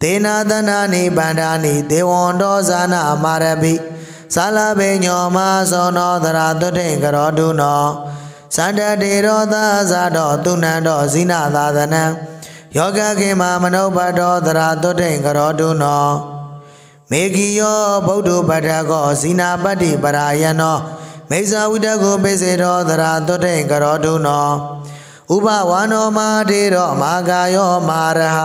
သေနာတနာနိဗန္ဒာနိဒေဝံတော်ဇာနာမာရပိသာလဘေညောမသောနောသရာတုတိန်ကရောတုနောသန္တတေရောသာဇာတော်သူနန္တော်ဇိနာသာသနံ ယောဂခေမမနုပတောသရာတုတိန်ကရောတုနောမေဂီယောဗုဒ္ဓပတ္ထကောဇိနာပတ္တိပရာယနောမေဇာဝိတကိုပိစေတော်သရာတုတိန်ကရောတုနောဥပဝါနောမာတေရောမာဂာယောမာရဟ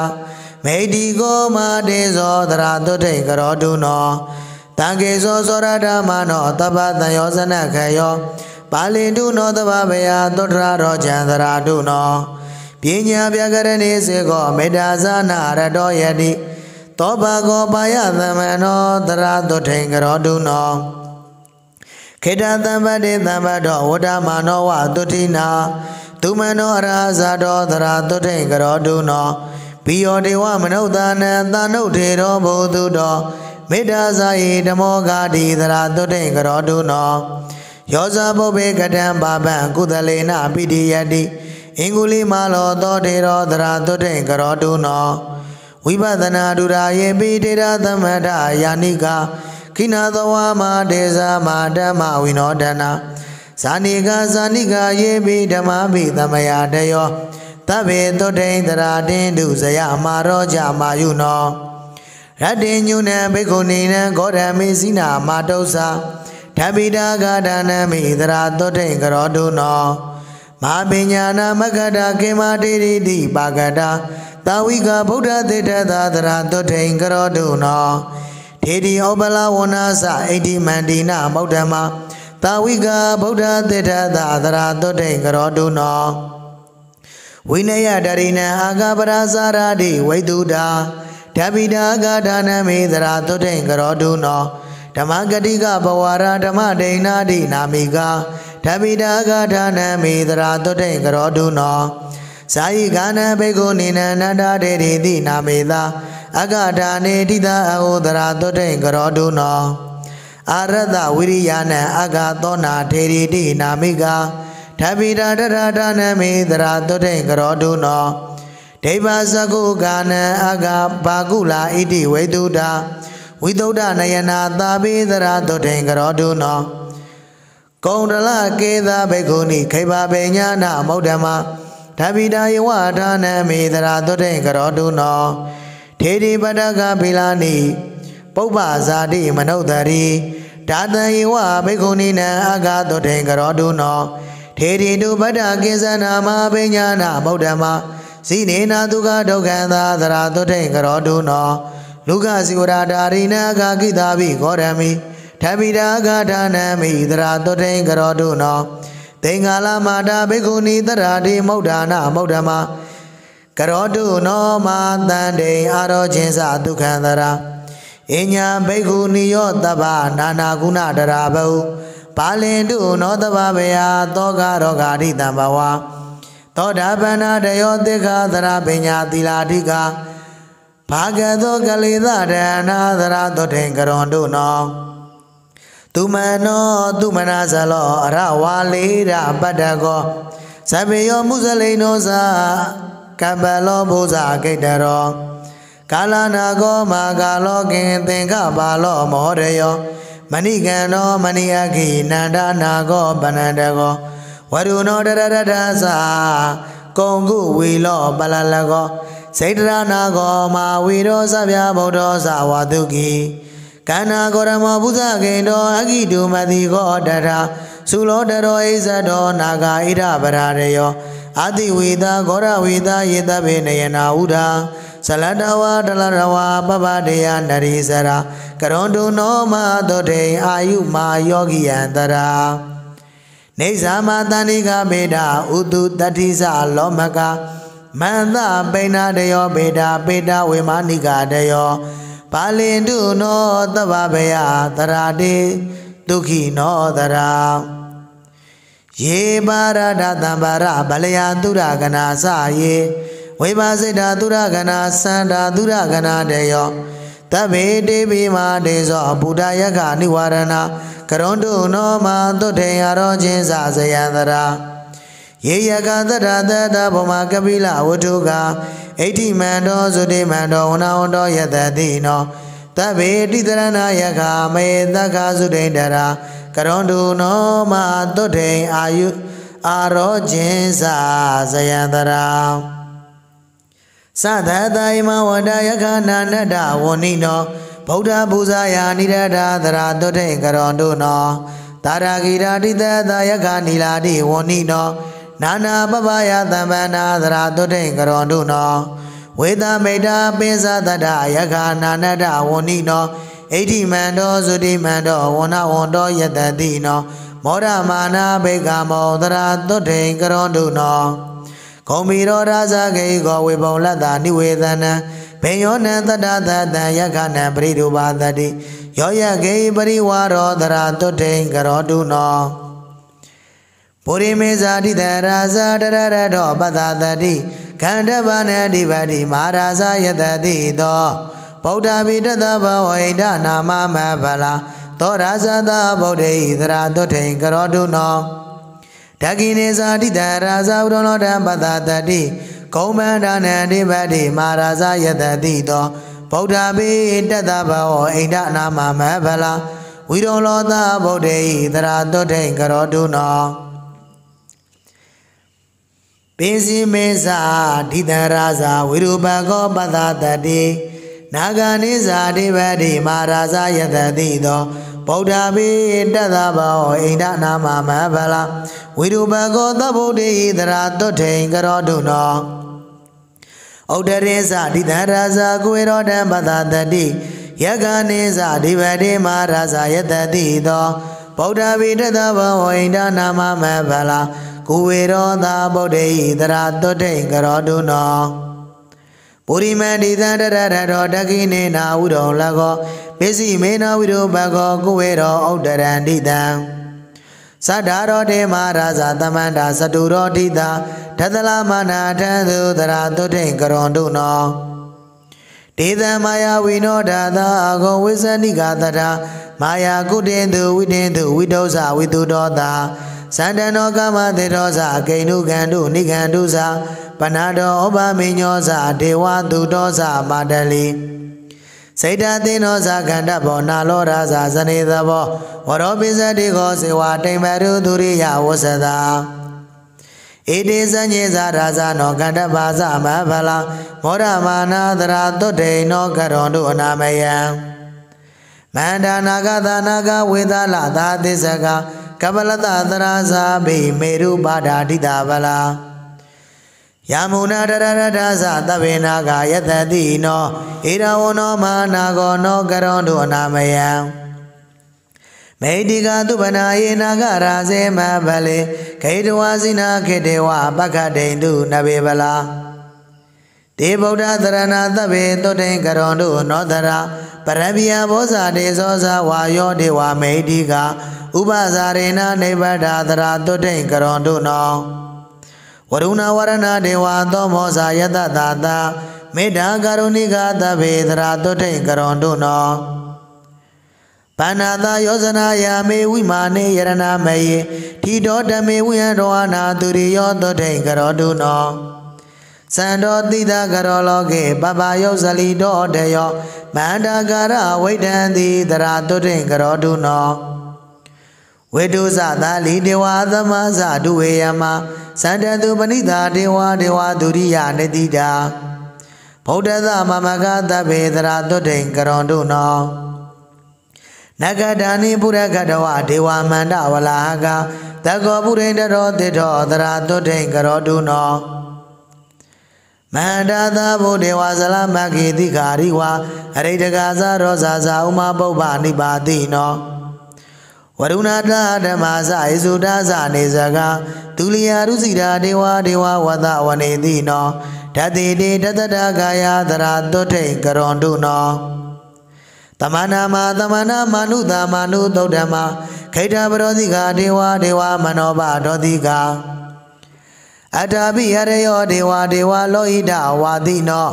မေတိကိုမာတေဇောသရာတုတိန်ကရောတုနောတံကေဇောသောရဓမ္မနောတပ္ပတယောဇနခယောပါဠိတုနောတပဗယသုတ္တရာရောချံသရာတုနော ပညာပြကရဏိစေကောမေတ္တာဇာနာရတောယတိသောဘကောပါယသမနောတရာတုထိန်ကရောတုနောခေတသံပတိသံပတောဝဋ္ဌမာနောဝတုတိနာသူမနောအရာဇာတောတရာတုထိန်ကရောတုနောဘိယောဒေဝမနုဿာနံသာနုထေရောဘုသူတောမေတ္တာဇာယိဓမောဂာတိတရာတုထိန်ကရောတုနောယောဇဘုဗေကတံပါပံကုသလေနပိတိယတိ အင်္ဂုလိမာလောသောတေရောသရာတုတေကရောတုနောဝိပဿနာဒုရာယေပိတေရသမထယာနိကာခိနာသဝမာဒေဇာမာဓမ္မဝိနောဒနာဇာနိကာဇာနိကာယေပိဓမ္မပိသမယတယောတဗ္ဗေတုတေသရာတင်တုဇယမာရောကြမာယုနောရတ္တိညုနံဘိက္ခုနီနံဂောဓမေစိနာမာတု္ဆာဓဗ္ဗိတာဂဒါနမိသရာတုတေကရောတုနော မာပညာနာမကတာကေမာတေရိတိပါကတာတာဝိကဗုဒ္ဓသေတသာသရာတုထိန်ကရောတုနောထေဒီဩပလဝနာစအိတိမန္တိနာမௌဓမတာဝိကဗုဒ္ဓသေတသာသရာတုထိန်ကရောတုနောဝိနယတရိဏအာဂပရာဇာရတိဝိတုတာဓဗ္ဗိတာဂဒါနမေသရာတုထိန်ကရောတုနောဓမ္မဂတိကဘဝရာဓမ္မဒိဏာတိနာမိကာ ဓဗ္ဗိတာဂဌာနမေသရာတုတိကရောတုနောဇာယိကနဘေကုနိနန္တတေရိတိနာမေသာအကဌာနေတိတာအဟုသရာတုတိကရောတုနောအာရတဝိရိယနံအကသောနာထေရိတိနာမိကာဓဗ္ဗိတာတရဌာနမေသရာတုတိကရောတုနောဒိဗ္ဗစကုကာနံအကဘာကုလာဣတိဝေတုတာဝိသုဒ္ဓနယနာသာပိသရာတုထိန်ကရောတုနော ကုံတလကေသာဘေခုနိခိဗဗေညာနာမௌဓမ္မဓဗ္ဗိတာယဝဌာနမေသရာတုထိန်ကရောတုနောထေဒီပတ္တကဗိလာနိပုပ္ပဇာတိမနုဿရီဒါတံယဝဘေခုနိနံအာဂတုထိန်ကရောတုနောထေဒီတုပတ္တကိသနာမဗေညာနာမௌဓမ္မဇိနေနာဒုက္ခဒုက္ခံသာသရာတုထိန်ကရောတုနော လူကစီဝရာဓာရိနာဂကိတာဘိဂောရမိ ထဗိရာဂဌာနမိသရာတုထိန်ကရောတုနောသင်္ဃာလမာတာဘိက္ခုနီတရာတိမௌဒ္ဒနာမௌဒ္ဓမကရောတုနောမာတန်တိအာရောချင်းစဒုက္ခံတရာအညာဘိက္ခုနီယောတပ္ပနာနာကုဏတရာဘဟုပါလင်တုနောတပ္ပဘေယသောကရောဂာတိတံဘဝသောတာပန္နာတယောတိခာသရပညာသီလာတိကာဘာကသောကလေသဒနာသရသုထိန်ကရွန်တို့နော သူမနောသူမနာဇလောအရဝါလေရပတ္တကောဇဗေယောမုဇလိန်နောသာကပ္ပလောဘုဇာဂိတရောကာလနာကောမာကာလောကင်သင်္ကပါလောမောရယောမဏိကံသောမဏိယခိနန္ဒနာကောပနန္တကောဝရုဏောတရရတသာကုံကုဝီလောပလလကောစေတရနာကောမာဝီရောသဗျာဗုဒ္ဓဇာဝတုကိ ကန္နာကောရမောဘုဇကိန္တောအဂိတုမတိကောတရာသုလောတရောဣဇတောနာဂာဣရပရာရယောအာတိဝေတာဂောရဝေတာယေတဗေနယနာဥဒာဇလတဝါတလရဝါပပတေယနရိစရာကရွန်တုနောမတောတေအာယုမာယောဂိယံတရာနေဇာမတန္တိကမေတာဥတုတတိသလောမကမန္တပိဏတယောပေတာပေတာဝေမာနိကတယော ပါလင်တုနောသဗ္ဗဗယတရာတေဒုက္ခိနောတရာယေပါရဒသံပါရဗလယသုရကနာစယေဝိပါစိတ္တသုရကနာသန္တာသုရကနာတေယောတဗ္ဗေတေပိမာတေဇောဘုဒ္ဓယက္ခနိဝရဏကရွန်တုနောမသုထေယရောချင်းစဇယံတရာ ယေယကသတ္တသတ္တဗမကပိလဝတ္ထုကအဋ္ဌိမန္တောသုတိမန္တောဝနဝန္တောယတတိနောတဗ္ဗေတိတရဏယက္ခမေတက္ခသုတိတရာကရွန်တုနောမသုထေအာယုအာရောချင်းစဇယံတရာသသတယမဝန္တယခနာနတဝဏိနောဗုဒ္ဓပူဇာယာနိရတာသရတုထေကရောတုနောတာရဂိရာတိတသယခနီလာတိဝဏိနော နာနာပပယသမ္ပန္နာသရတုထေကရောတုနောဝေဒမိတာပိသတတယခနာနတဝဏိနောဣဋ္ဌိမန္တောသုတိမန္တောဝဏဝန္တောယတတိနောမောရမာနာဘေကမောသရတုထေကရောတုနောဂုံမီရောရာဇဂေကောဝေပုံလတ္တာနိဝေသနံဘေယောနံတတ္တသတံယက္ခဏံပရိဒုပါတတိယောယဂေပရိဝါရောသရာတုထိန်ကရောတုနော ပုရိမေဇာတိတရာဇာတရရတောပတ္တတတိခန္ဓဗနတိပတိမဟာရာဇယတတိသောဗုဒ္ဓဗိတတဘဝိဒနာမမဗလာသောရာဇသဗုဒ္ဓိသရာတုထိန်ကရောတုနောဓကိနေဇာတိတရာဇဝရဏောတပတ္တတတိကုံမန္တနံတိပတိမာရာဇယတတိသောဗုဒ္ဓပိတတဘောအိန္ဒနာမမဗလာဝိရုံလောသဗုဒ္ဓိသရာတုထိန်ကရောတုနော ပိစီမေဇာဓိတရာဇာဝိရုပကောပတ္တတတိနာဂာနိဇာတိပတိမာရာဇယတတိသောဗုဒ္ဓပိတတဘောအိန္ဒနာမမဗလာဝိရုပကောသဗုဒ္ဓိသရာတုထိန်ကရောတုနောဩဒရေသဒိသရာဇာကိုေရောဓမ္မတတတိယက္ခနေသဒီဗတိမာရာဇာယတတိသောဗုဒ္ဓဗိတတဘောဝိန္ဒနာမမဗလာ ကိုဝေရောသာဗုဒ္ဓိသရာတုထိန်ကရောတုနောပုရိမတိသန္တရရတောတကိနေနာဝုရောလကောပစ္စည်းမေနဝိရောဘကောကိုဝေရောဩဒရန္တိတံသတ္တာရောတေမရာဇာသမန္တာသတုရောတိတာထသလမနာထံသူသရာတုထိန်ကရွန်တုနောဒေသမာယာဝိနောဓာသာအဂောဝိဇဏိကတရာမာယာကုတေတုဝိတေတုဝိဒောဇဝိတုဒောတာ သန္တနောကမသေရောဇဂိဏုကန္တုနိကန္တုဇပနာတောဩပမိညောဇဒေဝတုတောဇမာတလီစေတသိနောဇခန္ဓဘောနာလောရာဇဇနေသဘောဝရောပိစတိခောစေဝတိမ်မရုသူရိယဝဆသာဣတိစညေဇာရာဇနောကန္တဘာဇမဖလာမောရမာနာသရာတုဒိနောကရောတုအနာမယံမန္တနာဂသနာဂဝေသလသာသစ္စက ကပလတသရာဇာဘိမေရုပါဒာတိတာဗလာယမုနာတရရတသသဗ္ဗေနာကယတတိနောဣရဝနောမာနာကောနောကရောတုအနာမယံမေတိကသုပနာယေနာကရာဇေမဗလေခေတဝါစိနာခေတေဝပက္ခတိန်တုနဘေဗလာ တေဗုဒ္ဓသရဏသဗ္ဗေတုတိန်ကရောတုနောတရာပရဗိယဘောဇာတေဇောဇာဝါယောဒေဝမေတိကဥပဇာရေနနိဗ္ဗဒာသရာတုတိန်ကရောတုနောဝရုဏဝရဏဒေဝသောမောဇာယတတာတာမေတ္တာကရုဏိကသဗ္ဗေသရာတုထိန်ကရွန်တုနောပဏာတာယောဇနာယာမေဝိမာနေယရဏမေယထီတော်ဓမေဝိဟံတော်အနာသူရိယောတုထိန်ကရောတုနော စန္တောတိတကရောလောကေပပယုတ်ဇလီတောတယောမန္တကာရဝိတံတိတရာတုတိကရောတုနောဝေတုဇသာလီဒေဝသမဇဒုဝေယမသန္တတုပဏိတာဒေဝဒေဝဒုရိယနေတိတာဗုဒ္ဓသမမကသဗ္ဗေတရာတုတိကရောတုနောနဂဒာနိပုရကတဝဒေဝမန္တဝလာဟကတကောပုရိန္တရောတိထောတရာတုတိကရောတုနော မန္တသာဘုဒေဝဇလမခေတိခာရိဝါအရိတကဇရောဇာဇာဥမပုပ္ပနိပါတိနောဝရုဏတဓမ္မဇယေစုတဇနေဇကဒုလျာရုစီတာဒေဝဒေဝဝသဝနေတိနောဓတ္တိတေတတတကာယသရာတုထိတ်ကရွန်တုနောတမနာမတမနာမနုတာမနုသုဒ္ဓမခိတပရောတိကာဒေဝဒေဝမနောဘဒောတိကာ အတာပိဟရယောဒေဝဒေဝလောဟိတဝါတိနော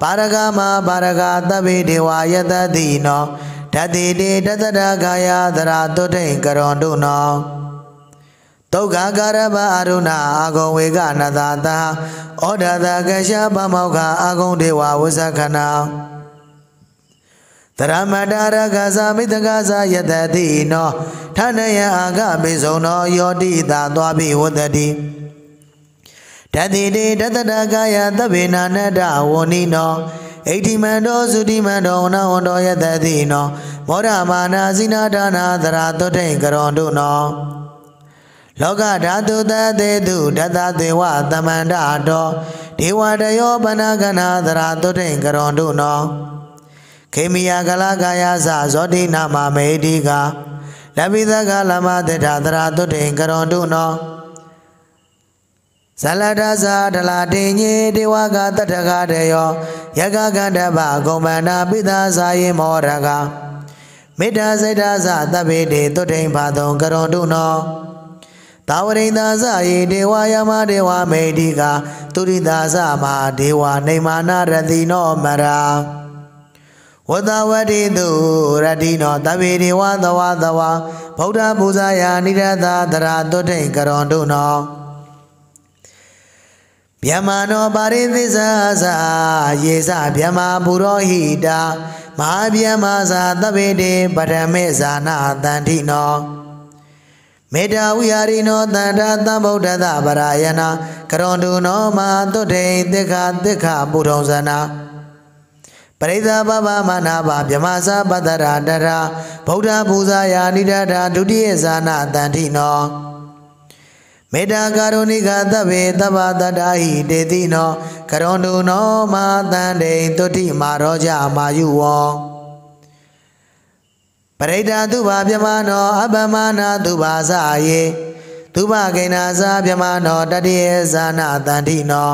ပါရဂမပါရဂသဗ္ဗေဒေဝယတတိနောဓတ္တိတေတတတကာယသရာတုထိန်ကရွန်တုနောတုတ်ခါကာရဘအရုဏအာဂုံဝေကနတသာဩဒတကရှာပမောက္ခအာဂုံဒေဝဝဇခဏတရမတရကသာမိတကသာယတတိနောဌာနယအာဂမေဇုံနောယောတိတာသွားပိဝတ္တိတ တိတေတတတကာယသဗ္ဗေနာနတဝဏိနောဣတိမန္တောသုတိမန္တောနဝန္တောယတတိနောမောရမာနာဇိနာဒါနာသရာတုထိန်ကရွန်တုနောလောကဓာတုတသေတုဓတသေဝသမန္တတောဒေဝတယောပနာကနာသရာတုထိန်ကရွန်တုနောခေမိယကလကာယသဇောတိနာမမေတိကလပိသကလမတေထာသရာတုထိန်ကရွန်တုနော ဇလတဇာဒလာတင်ညေဒေဝကတတကတေယောယကကန္တဗဂုံမန္နာပိသဇာယေမောရကမေတ္တာစိတ်ဓာဇသဗ္ဗေတေတုထိန်ဘာတုံကရွန်တုနောသာဝရိန္ဒာဇယေဒေဝယမဒေဝမေတိကသူရိတာဇမဒေဝနေမာနရတိနောမရာဝတဝတိတုရတိနောတဗေဒေဝသဝသဝဗုဒ္ဓပူဇာယာနိရတသရာတုထိန်ကရွန်တုနော ဗျမနောပါရိသစ္စာသာယေသဗျမပုရောဟိတာမဟာဗျမသာသဗ္ဗေတေပထမေဇာနာတန္တိနောမေတ္တာဝိဟာရိနောတန္တာသမ္ဗုဒ္ဓသဗရာယနာကရွန်တုနောမသုထေတိခတိခပုထုံဇနာပရိသဘဘမနာဘဗြမသာပတ္တရာတရာဗုဒ္ဓပူဇာယာနိဒတာဒုတိယဇာနာတန္တိနော မေတ္တာကာရုဏိကသဗ္ဗေတဗ္ဗတတ္တာဟိတေတိနောကရွန်တုနောမာတန္တေတုတိမာရောကြမာယုဝောပရိဒာသူဘာပြမနောအပမနာသူဘာဇာယေသူဘကိနာဇာပြမနောတတိယဇာနာတန္တိနော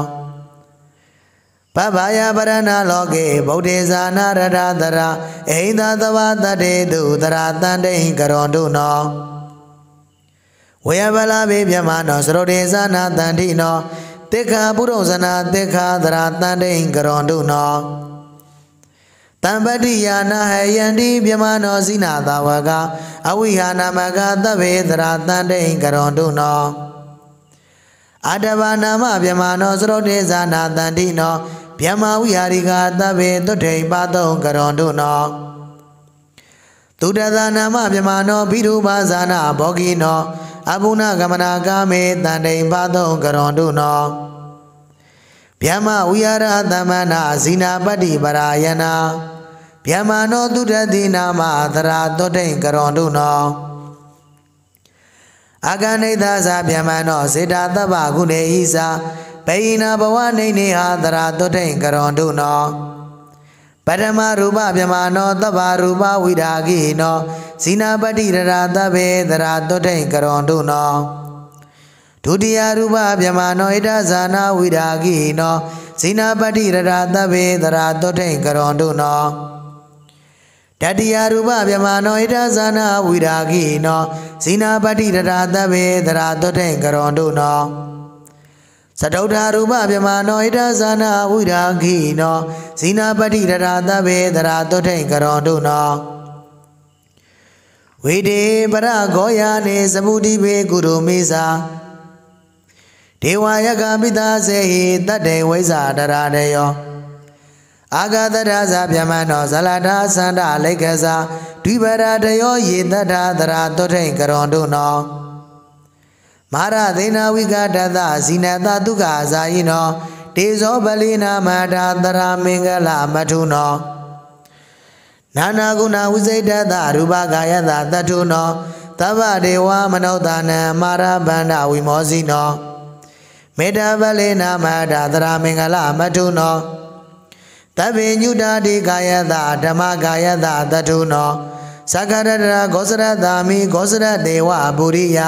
ပဗာယပရဏလောကေဗုဒ္ဓေဇာနာရထတရာအိန္ဒသဝတတေတုတရာတန္တေကရွန်တုနော ဝေယဗလာဘေမြမနောသရုတ်တေဇာနာတန္တိနောတေခာပုရုဇနာတေခာသရာတန္တိကရွန်တုနောတံပတိယာနာဟယန္တိမြမနောဇိနာသာဝကအဝိဟာနာမကသဗ္ဗေသရာတန္တိကရွန်တုနောအတဘာနာမမြမနောသရုတ်တေဇာနာတန္တိနောဗျမဝိဟာရိကသဗ္ဗေတုထိန်ပါတုံကရွန်တုနောသုတသနာမမြမနောဘိဓုပါဇာနာဘောဂိနော အဘုနာကမနာကာမေတန်တိန်ပါသောကရွန်တုနောဗျမဝိဟာရသမဏဇိနာပတ္တိပရာယနာဗျမနောတုတတိနာမသရာတောတိန်ကရွန်တုနောအာဂဏိသဇာဗျမနောစေတာတပ္ပကုနေဤသာဘေယနာဘဝနေနေဟာသရာတောတိန်ကရွန်တုနော ပထမရူပမြမနောသဗ္ဗရူပဝိရာဂိနောဇိနာပတိရရာသဗ္ဗေသရာတုထိန်ကရွန်တုနောဒုတိယရူပမြမနောဣဒဇာနာဝိရာဂိနောဇိနာပတိရရာသဗ္ဗေသရာတုထိန်ကရွန်တုနောတတိယရူပမြမနောဣဒဇာနာဝိရာဂိနောဇိနာပတိရရာသဗ္ဗေသရာတုထိန်ကရွန်တုနော သတုဋ္ဌရူပပြမနောဣဒဇာနာဝိရာခိနောဇိနာပတိရရာသဗေသရာတုထိန်ကရောတုနောဝေဒေပရဂောယာနေသမုဒိဘေကုရုမေသာဒေဒေဝယကမိသားစေဟိတတ္တေဝိဇာတရာတယောအာဂတရဇာဗျမနောဇလတာသန္တလိက္ခဇာဒွိပရတယောယေတတသရာတုထိန်ကရွန်တုနော မာရသေနာဝိကတသဇိနတတုခဇာယိနောတေဇောပလိနာမတာတရာမင်္ဂလမထုနောနာနာကုဏဝိစိတတရူပကာယတတထုနောသဗ္ဗဒေဝမနောတနံမာရဗန္ဒဝိမောဇိနောမေတ္တာပလိနာမတာတရာမင်္ဂလမထုနောတဗ္ဗညုတာတိကာယတဓမ္မကာယတတထုနောသက္ကရတရာဂောစရတာမိဂောစရဒေဝပုရိယ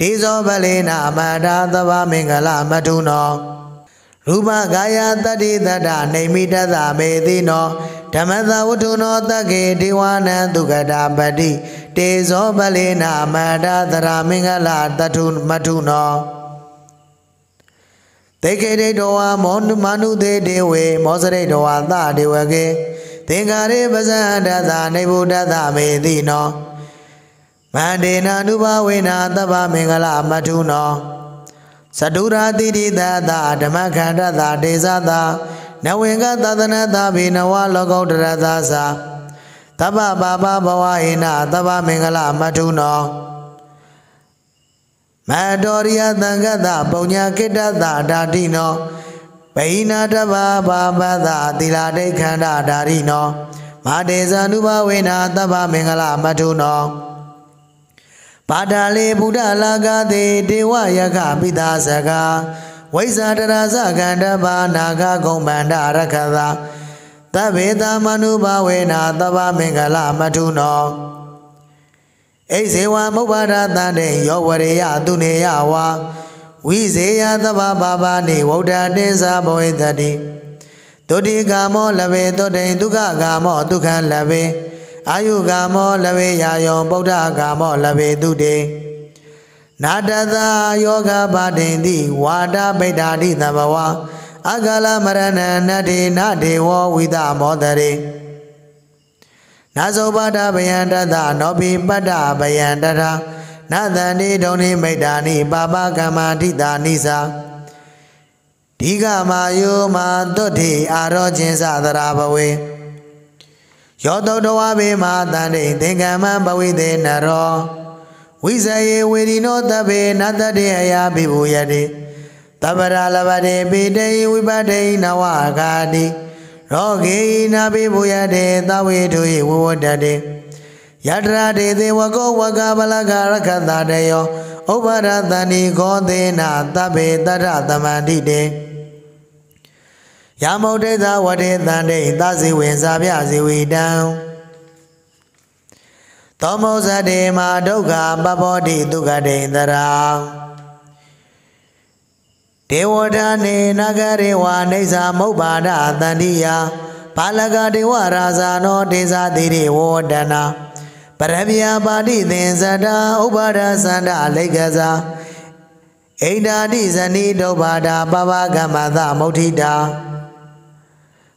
ဒေဇောပလိနာမတာသဗ္ဗမင်္ဂလမထုနောရူပကာယတတ္တိတတ္တနေမိတသမေတိနောဓမ္မသဝတ္ထုနောတက္ကေဒေဝနံဒုက္ကတာပတိတေဇောပလိနာမတာသရမင်္ဂလတထုမထုနောတေကေတေတောဝမောနုမနုတေတေဝေမောစရိတောဝသဒေဝကေသင်္ကာရေပဇံတသနေဗုဒ္ဓသမေတိနော မန္တေနာနုဘဝေနာသဗ္ဗမင်္ဂလမထုနောသတုရာတိတိတသဓမ္မခန္ဓသဒေဇသနဝင်္ဂသဒနာသဗေနဝလောကုတ္တရသသာသဗ္ဗပါပဘဝဟိနသဗ္ဗမင်္ဂလမထုနောမတောရိယသံဃတပုံညာကိတ္တသဓာတိနောဗိနာတဘာဘာပသသီလာဒိဋ္ဌန္တာဓာရိနောမာတေဇာနုဘဝေနာသဗ္ဗမင်္ဂလမထုနော ပါဒာလေဘုဒ္ဓလာကတိဒေဝယကပိသာစကဝိဇာတရာဇကန္တဘာနာဂဂုံဗန္ဒရခသာသဗ္ဗေသမနုဘဝေနာသဗ္ဗမင်္ဂလမထုနောအိဇေဝမုပ္ပါဒတန်တေယောဝရေယသူနေယဝါဝိဇေယသဗ္ဗဘာဘာနေဝုဒ္ဓတေဇာဘောဟိတတိတုတိကာမောလဘေတုတိဒုက္ခကာမောဒုက္ခလဘေ အာယုကာမောလဘေယာယောဗုဒ္ဓကာမောလဘေတုတေနာတသာယောဂပါတိန်တိဝါဒပိဋ္ဌာတိသဗ္ဗဝါအကလမရဏနတ္တိနဒေဝဝိသမောတရေနာဇောပါဒဗယံတသနောပိပတ္တဗယံတထာနသန္တိဒုံနိမိတ်တာနိပါပကမ္မာတိတာနိသာဒီကမာယောမာတုဋ္ဌိအာရောခြင်းသသရာဘဝေ ယောတုတဝဘေမာတန္တိသင်္ကမ္မဘဝိတေနရောဝိဇယေဝေဒီနောတဗေနတတေအယာပိဘူယတိတပရလဘတေပိတေဝိပတေနဝဂာတိရောဂေနာပိဘူယတေသဝေထုယဝဝတတေယတရာတေသေဝကောဝကပလကရခတတယောဥပရတဏိခောသေနာတဗေတရသမန္တိတေ ယမုတ်တေသဝတေတန္တေသဇိဝေဇာပြဇိဝိတံသောမောဇတေမာဒုက္ခပပောတိဒုက္ခတေတရာဒေဝဒာနေနဂရေဝနေဇာမုပ္ပါဒတန္တိယဘာလကဒေဝရာဇာနောဒေဇာတိရိဝဒနာပရမယပါတိသင်္ဇတာဥပါဒသန္တလိက္ခဇာဣန္ဒာတိဇဏိဒုဘာဒပပကမ္မသမုဋ္ဌိတာ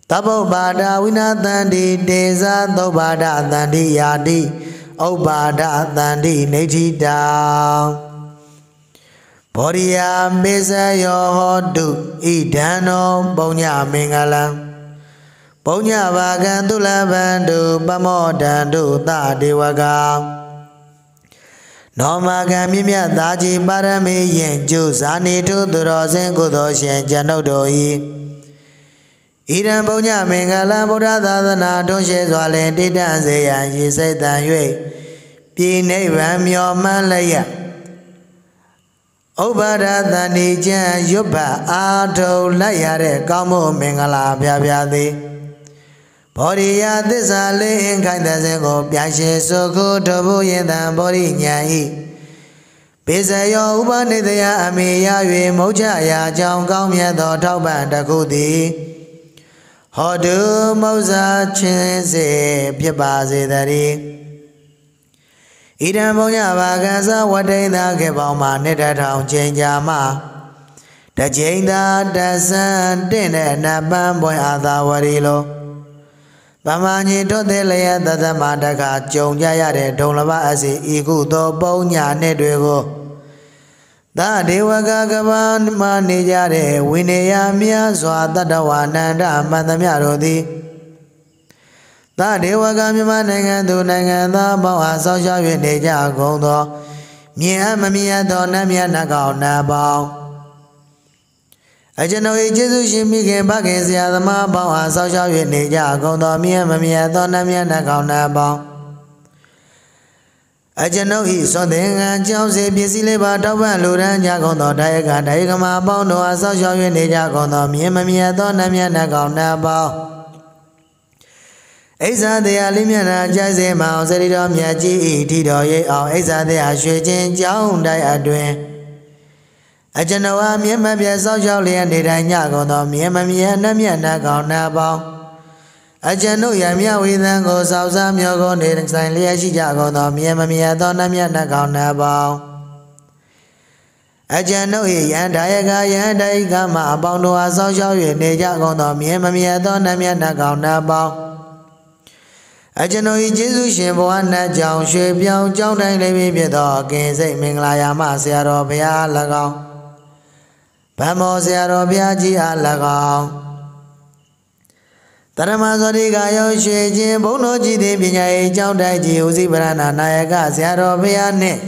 သဗ္ဗပါဒဝိနာတန္တိတေဇာသုဘာဒတန္တိယာတိဥပ္ပါဒတန္တိနေဋ္ဌိတာဘောရိယမေဇယောဟောတုဣဒံနောပုံညမင်္ဂလံပုံညဘာကံသုလဗန္တုပမောတံတုသဒေဝကနောမကံမြင့်မြတ်သာကြီးပါရမေယင်ကျုဇာနေထုသူတော်စင်ကုသိုလ်ရှင်ကျွန်ုပ်တို့၏ ဣရံပုံညမင်္ဂလဗုဒ္ဓသာသနာတွန်းရှဲစွာလင်တိတ္တစေရန်ရေစိတ်တန်၍ပြည်နိဗ္ဗာန်မျော်မှန်းလျက်ဥပ္ပါဒသန္တိကျမ်းရွတ်ဖတ်အာထုံလိုက်ရတဲ့ကောင်းမှုမင်္ဂလာပြပြသည်ဘောရိယသစ္စာလေးအင်ခိုင်တဲ့စဉ်ကိုပြရှိစုခုထဖို့ယင်တံဘောရိညာဤပေဇယောဥပနိတယအမေရ၍မௌချရာကြောင့်ကောင်းမြတ်သောထောက်ပံ့တခုသည် ဟောတုမောဇာချင်းစေဖြစ်ပါစေတည်းဣဒံဘုံညဘာကသဝတိန်သာခေပေါင်းမှာနှစ်တထောင်ချိန်ကြာမှတကြိမ်သာတဆန်တင့်တဲ့နတ်ပန်းပွဲအာသာဝရီလိုဗမာညင်တို့သေးလျက်သသမတကကြုံကြရတဲ့ဒုံလဘအစီဤကုသောပုံညာနှစ်တွေကို သာဒေဝကကပံမနေကြတဲ့ဝိနေယမြတ်စွာတတဝနန္ဒမန္တမြတို့သည်သာဒေဝကမြန်မာနိုင်ငံသူနိုင်ငံသားပေါင်းအားဆောက်ရှောက်၍နေကြကုန်သောမြင်အမမြင်သောနတ်မြတ်နတ်ကောင်နတ်ပေါင်းအကျွန်ုပ်၏ကျေးဇူးရှင်မိခင်ဖခင်ဆရာသမားပေါင်းအားဆောက်ရှောက်၍နေကြကုန်သောမြင်မမြင်သောနတ်မြတ်နတ်ကောင်နတ်ပေါင်း အကျွန်ုပ်ဤသွန်သင်္ကန်းကြောင်းစေပစ္စည်းလေးပါတောက်ပံ့လူရန်ကြကုန်သောဒါယကဒါယကမအပေါင်းတို့အားဆောက်ရှောက်၍နေကြကုန်သောမြင်မမြတ်သောနတ်မြတ်နတ်ကောင်နတ်ပေါင်းအိဇာတရားလေးမျက်နှာကြိုက်စေမအောင်စရိတော်မြတ်ကြီးဤထီတော်ရိပ်အောင်အိဇာတရားရွှေချင်းကြောင်းတိုင်းအတွင်အကျွန်ုပ်အားမြင်မပြတ်ဆောက်ရှောက်လျက်နေတိုင်းညကုန်သောမြင်မမြတ်နတ်မြတ်နတ်ကောင်နတ်ပေါင်း အကျွန်ုပ်ရမြဝေသံကိုစောက်စားမျောကုန်နေဆိုင်လျက်ရှိကြကုန်သောမြင်မမြတ်သောနတ်မြတ်နတ်ကောင်နတ်ပေါင်းအကျွန်ုပ်၏ယန္တာယကယန္တာယကမအပေါင်းတို့အားစောင့်ရှောက်၍နေကြကုန်သောမြင်မမြတ်သောနတ်မြတ်နတ်ကောင်နတ်ပေါင်းအကျွန်ုပ်၏ကျေးဇူးရှင်ဘဝနတ်ကြောင့်ရွှေပြောင်းကြောင်းတိုင်းလေးဖြစ်သောအကင်စိတ်မင်္ဂလာယာမဆရာတော်ဘုရား၎င်းဗမ္မောဆရာတော်ဘုရားကြီးအား၎င်း တရမဇောတိကရောရွှေခြင်းဘုံတော်ကြီးသည်ပညာရေးကျောင်းတိုက်ကြီးဦးစီးပရဏနာယကဆရာတော်ဘုရားနှင့်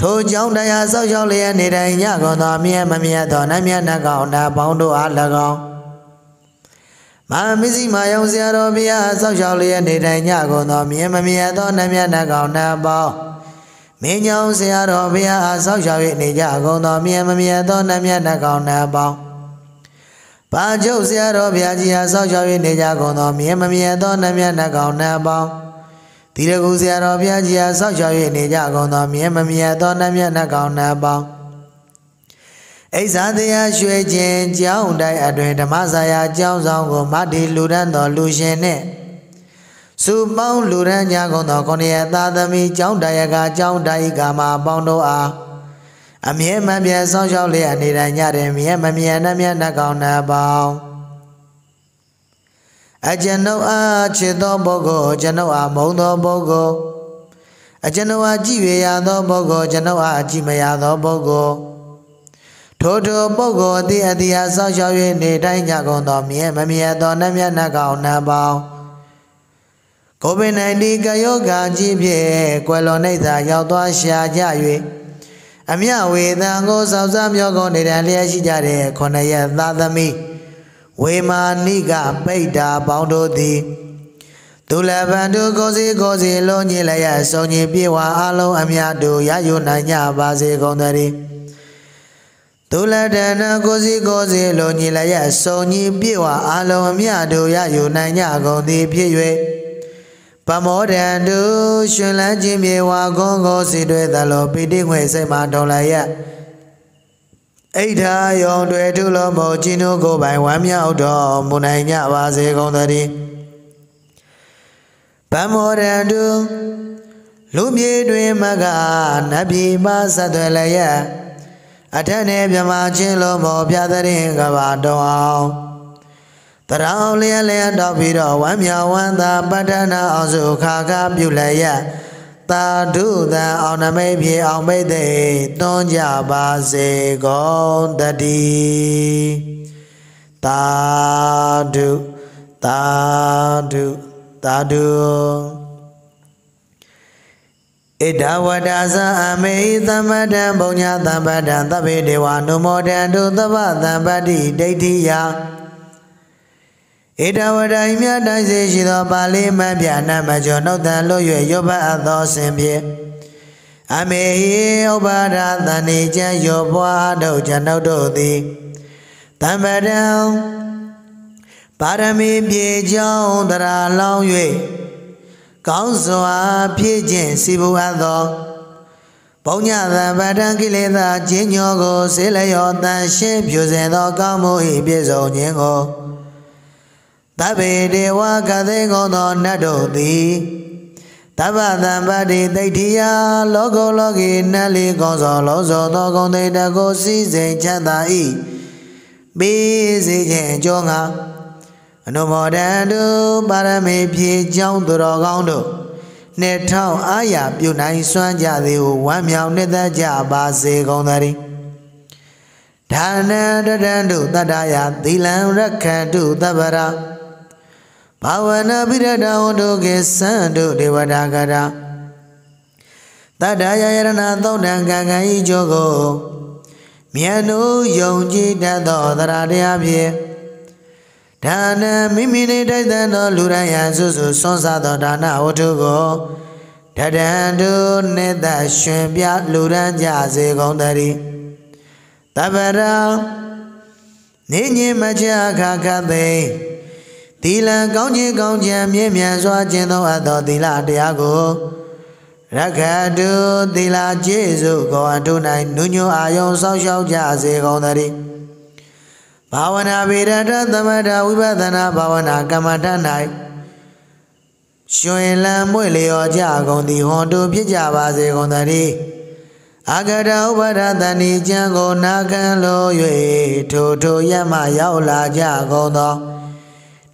ထိုကျောင်းတရားဆောက်ရှောက်လျက်နေတိုင်းညကုန်သောမြတ်မမြတ်သောနတ်မြတ်နတ်ကောင်နာပေါင်းတို့အား၎င်းမဟာမစ္စည်းမာယောင်ဆရာတော်ဘုရားဆောက်ရှောက်လျက်နေတိုင်းညကုန်သောမြတ်မမြတ်သောနတ်မြတ်နတ်ကောင်နာပေါင်းမင်းကြောင့်ဆရာတော်ဘုရားအားဆောက်ရှောက်၍နေကြကုန်သောမြတ်မမြတ်သောနတ်မြတ်နတ်ကောင်နာပေါင်း ပါကျုပ်ဆရာတော်ဘုရားကြီးဟာဆောက်ရှောက်၍နေကြကုန်သောမြင်မမြင်သောနတ်မြတ်နတ်ကောင်နတ်ပေါင်းဒီရကူဆရာတော်ဘုရားကြီးဟာဆောက်ရှောက်၍နေကြကုန်သောမြင်မမြင်သောနတ်မြတ်နတ်ကောင်နတ်ပေါင်းအိဇာတရားရွှေခြင်းကျောင်းတိုင်းအတွင်ဓမ္မစာယာကျောင်းဆောင်ကိုမတည်လူရန်တော်လူရှင်နှင့်စုပေါင်းလူရန်ညာကုန်သောခொနည်းသာသမီကျောင်းတရားကကျောင်းတိုင်းကာမပေါင်းတို့အား အမြဲမပြတ်ဆောင်းလျှောက်လျက်နေတိုင်းညတယ်မြဲမမြတ်နှမျက်နှကောင်းနှပေါင်းအကျွန်ုပ်အားချစ်သောပုဂ္ဂိုလ်ကျွန်ုပ်အားမုန်းသောပုဂ္ဂိုလ်အကျွန်ုပ်အားကြည်ရရသောပုဂ္ဂိုလ်ကျွန်ုပ်အားကြည်မရသောပုဂ္ဂိုလ်ထိုထိုပုဂ္ဂိုလ်အတိအတိအားဆောက်ရှောက်၍နေတိုင်းကြကုန်သောမြဲမမြတ်သောနှမျက်နှကောင်းနှပေါင်းကိုဗစ် -19 ကယောဂါကြီးဖြင့်ကွယ်လွန်နေသာရောက်သွားရှာကြ၍ အမြဝေသံကိုစောက်စားမျောကုန်နေတဲ့လျက်ရှိကြတဲ့ခொနရသာသမီဝေမာနိကပိဋ္ဌာပေါင်းတို့သည်သူလဗန်တို့ကိုစီကိုစီလုံးညင်လည်းရစုံညင်ပြေဝအလုံးအမြတို့ရယူနိုင်ကြပါစေကုန်သတည်းသူလတဏကိုစီကိုစီလုံးညင်လည်းရစုံညင်ပြေဝအလုံးအမြတို့ရယူနိုင်ကြကုန်သည်ဖြစ်၍ ပမောဒံတုရှင်လန်းခြင်းမြေဝါကွန်ကိုစီတွေသလိုပိတိငွေစိတ်မှတော်လိုက်ရအိဋ္ဌာယုံတွေထုလိုမောကြီးနိုးကိုပိုင်ဝမ်းမြောက်တော်မူနိုင်ကြပါစေကုန်သတည်းပမောဒံတုလူမြေတွင်မကနတ်ပြည်မဆက်သွယ်လည်းရအထက်နဲ့မြမချင်းလိုမောပြတဲ့ရင်ကဘာတော်အောင် တရောင်လျက်လျက်တော့ပြီးတော့ဝမ်းမြောက်ဝမ်းသာပဋ္ဌနာအောင်စုခါခါပြုလည်းရသာဓုသံအောင်နမိတ်ပြေအောင်မိတ်သိသွန်ကြပါစေကုန်တည်းသာဓုသာဓုသာဓုဣဒဝတ္တသအမေသမ္ပတံဘုံညာသမ္ပတံသဗ္ဗေဒေဝနုမောတံဒုသဗ္ဗသမ္ပတိဒိဋ္ဌိယ ဧတဝဒိမြတ်တိုင်းစေရှိသောပါဠိမပြနမကျော်နှုတ်တန်လို့၍ရောပတ်အပ်သောဆင်ဖြင့်အမေဟိဥပါဒသန္တိကျန်ရောပွားတို့ကျွန်ုပ်တို့သည်တမ္ပတံပါရမီပြေကြောင်းတရာလောင်း၍ကောင်းစွာဖြည့်ခြင်းစီဘူးအပ်သောပုံညသံပတံကိလေသာကျင်းညောကိုစေလျောတန်ရှင်းဖြူစင်သောကောင်းမှု၏ပြည့်စုံခြင်းကို တဗ္ဗေဒေဝကသိကောသောနတ်တို့သည်တဗ္ဗသံပါတိတိဋ္ဌိယလောကုလောကီနတ်လီကောသောလောသောသောဂုံတိတကိုစီစဉ်ချမ်းသာ၏ပေးစေခြင်းအကျိုးငါအနုမောဒံတုပါရမေဖြည့်ကြောင်းသူတော်ကောင်းတို့နှစ်ထောင်အာရပြုနိုင်စွမ်းကြသည်ဟုဝမ်းမြောက်နှစ်သက်ကြပါစေကုန်သတည်းဒါနံတတံတုတတ္တယသီလံရက္ခတုသဗ္ဗရာ ဘာဝနာပိရတဝတ္တုကေသံတုဒေဝတာကရာတတ္တယယရဏသုတ်တံကံကံဤကြောကိုမြတ်တို့ယုံကြည်တတ်သောသရတရားဖြင့်ဒါနမိမိနေတိုက်တဲ့သောလူရန်ရန်စုစုဆွမ်းစားသောဒါနဝတ္ထုကိုတတံတုနေတရှင်ပြလူရန်ကြစေကုန်တည်းတပ္ပရာနေညင်မချခခသိ သီလကောင်းခြင်းကောင်းခြင်းမြင့်မြတ်စွာကျင့်သောအပ်သောသီလတရားကိုရခတုသီလကျေစုကိုအထု၌နုညွအာယုံဆောက်ရှောက်ကြစေကုန်သတည်းဘာဝနာဗေဒတသမထဝိပဿနာဘာဝနာကမ္မထ၌ရှင်လံမွေလျော်ကြကုန်သည်ဟွန်တုဖြစ်ကြပါစေကုန်သတည်းအာဂရဥပဒတဏီကျမ်းကိုနာခံလို့၍ထိုထိုရမရောက်လာကြကုန်သော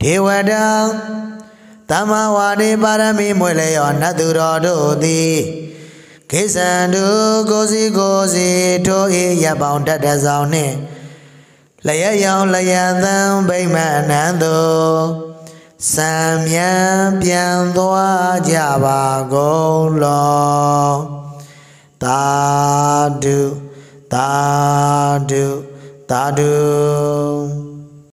ဒေဝတာတမဝါဒီပါရမီမွေလျောနတ်သူတော်တို့သည်ကိစ္ဆန္တုကိုစီကိုစီထိုအေးရပောင်တတ်တဲ့ဆောင်နှင့်လျက်ရောင်လျက်သံဗိမ္မာနန္တုစံမြန်ပြန်သွားကြပါကုန်လောသာဓုသာဓုသာဓု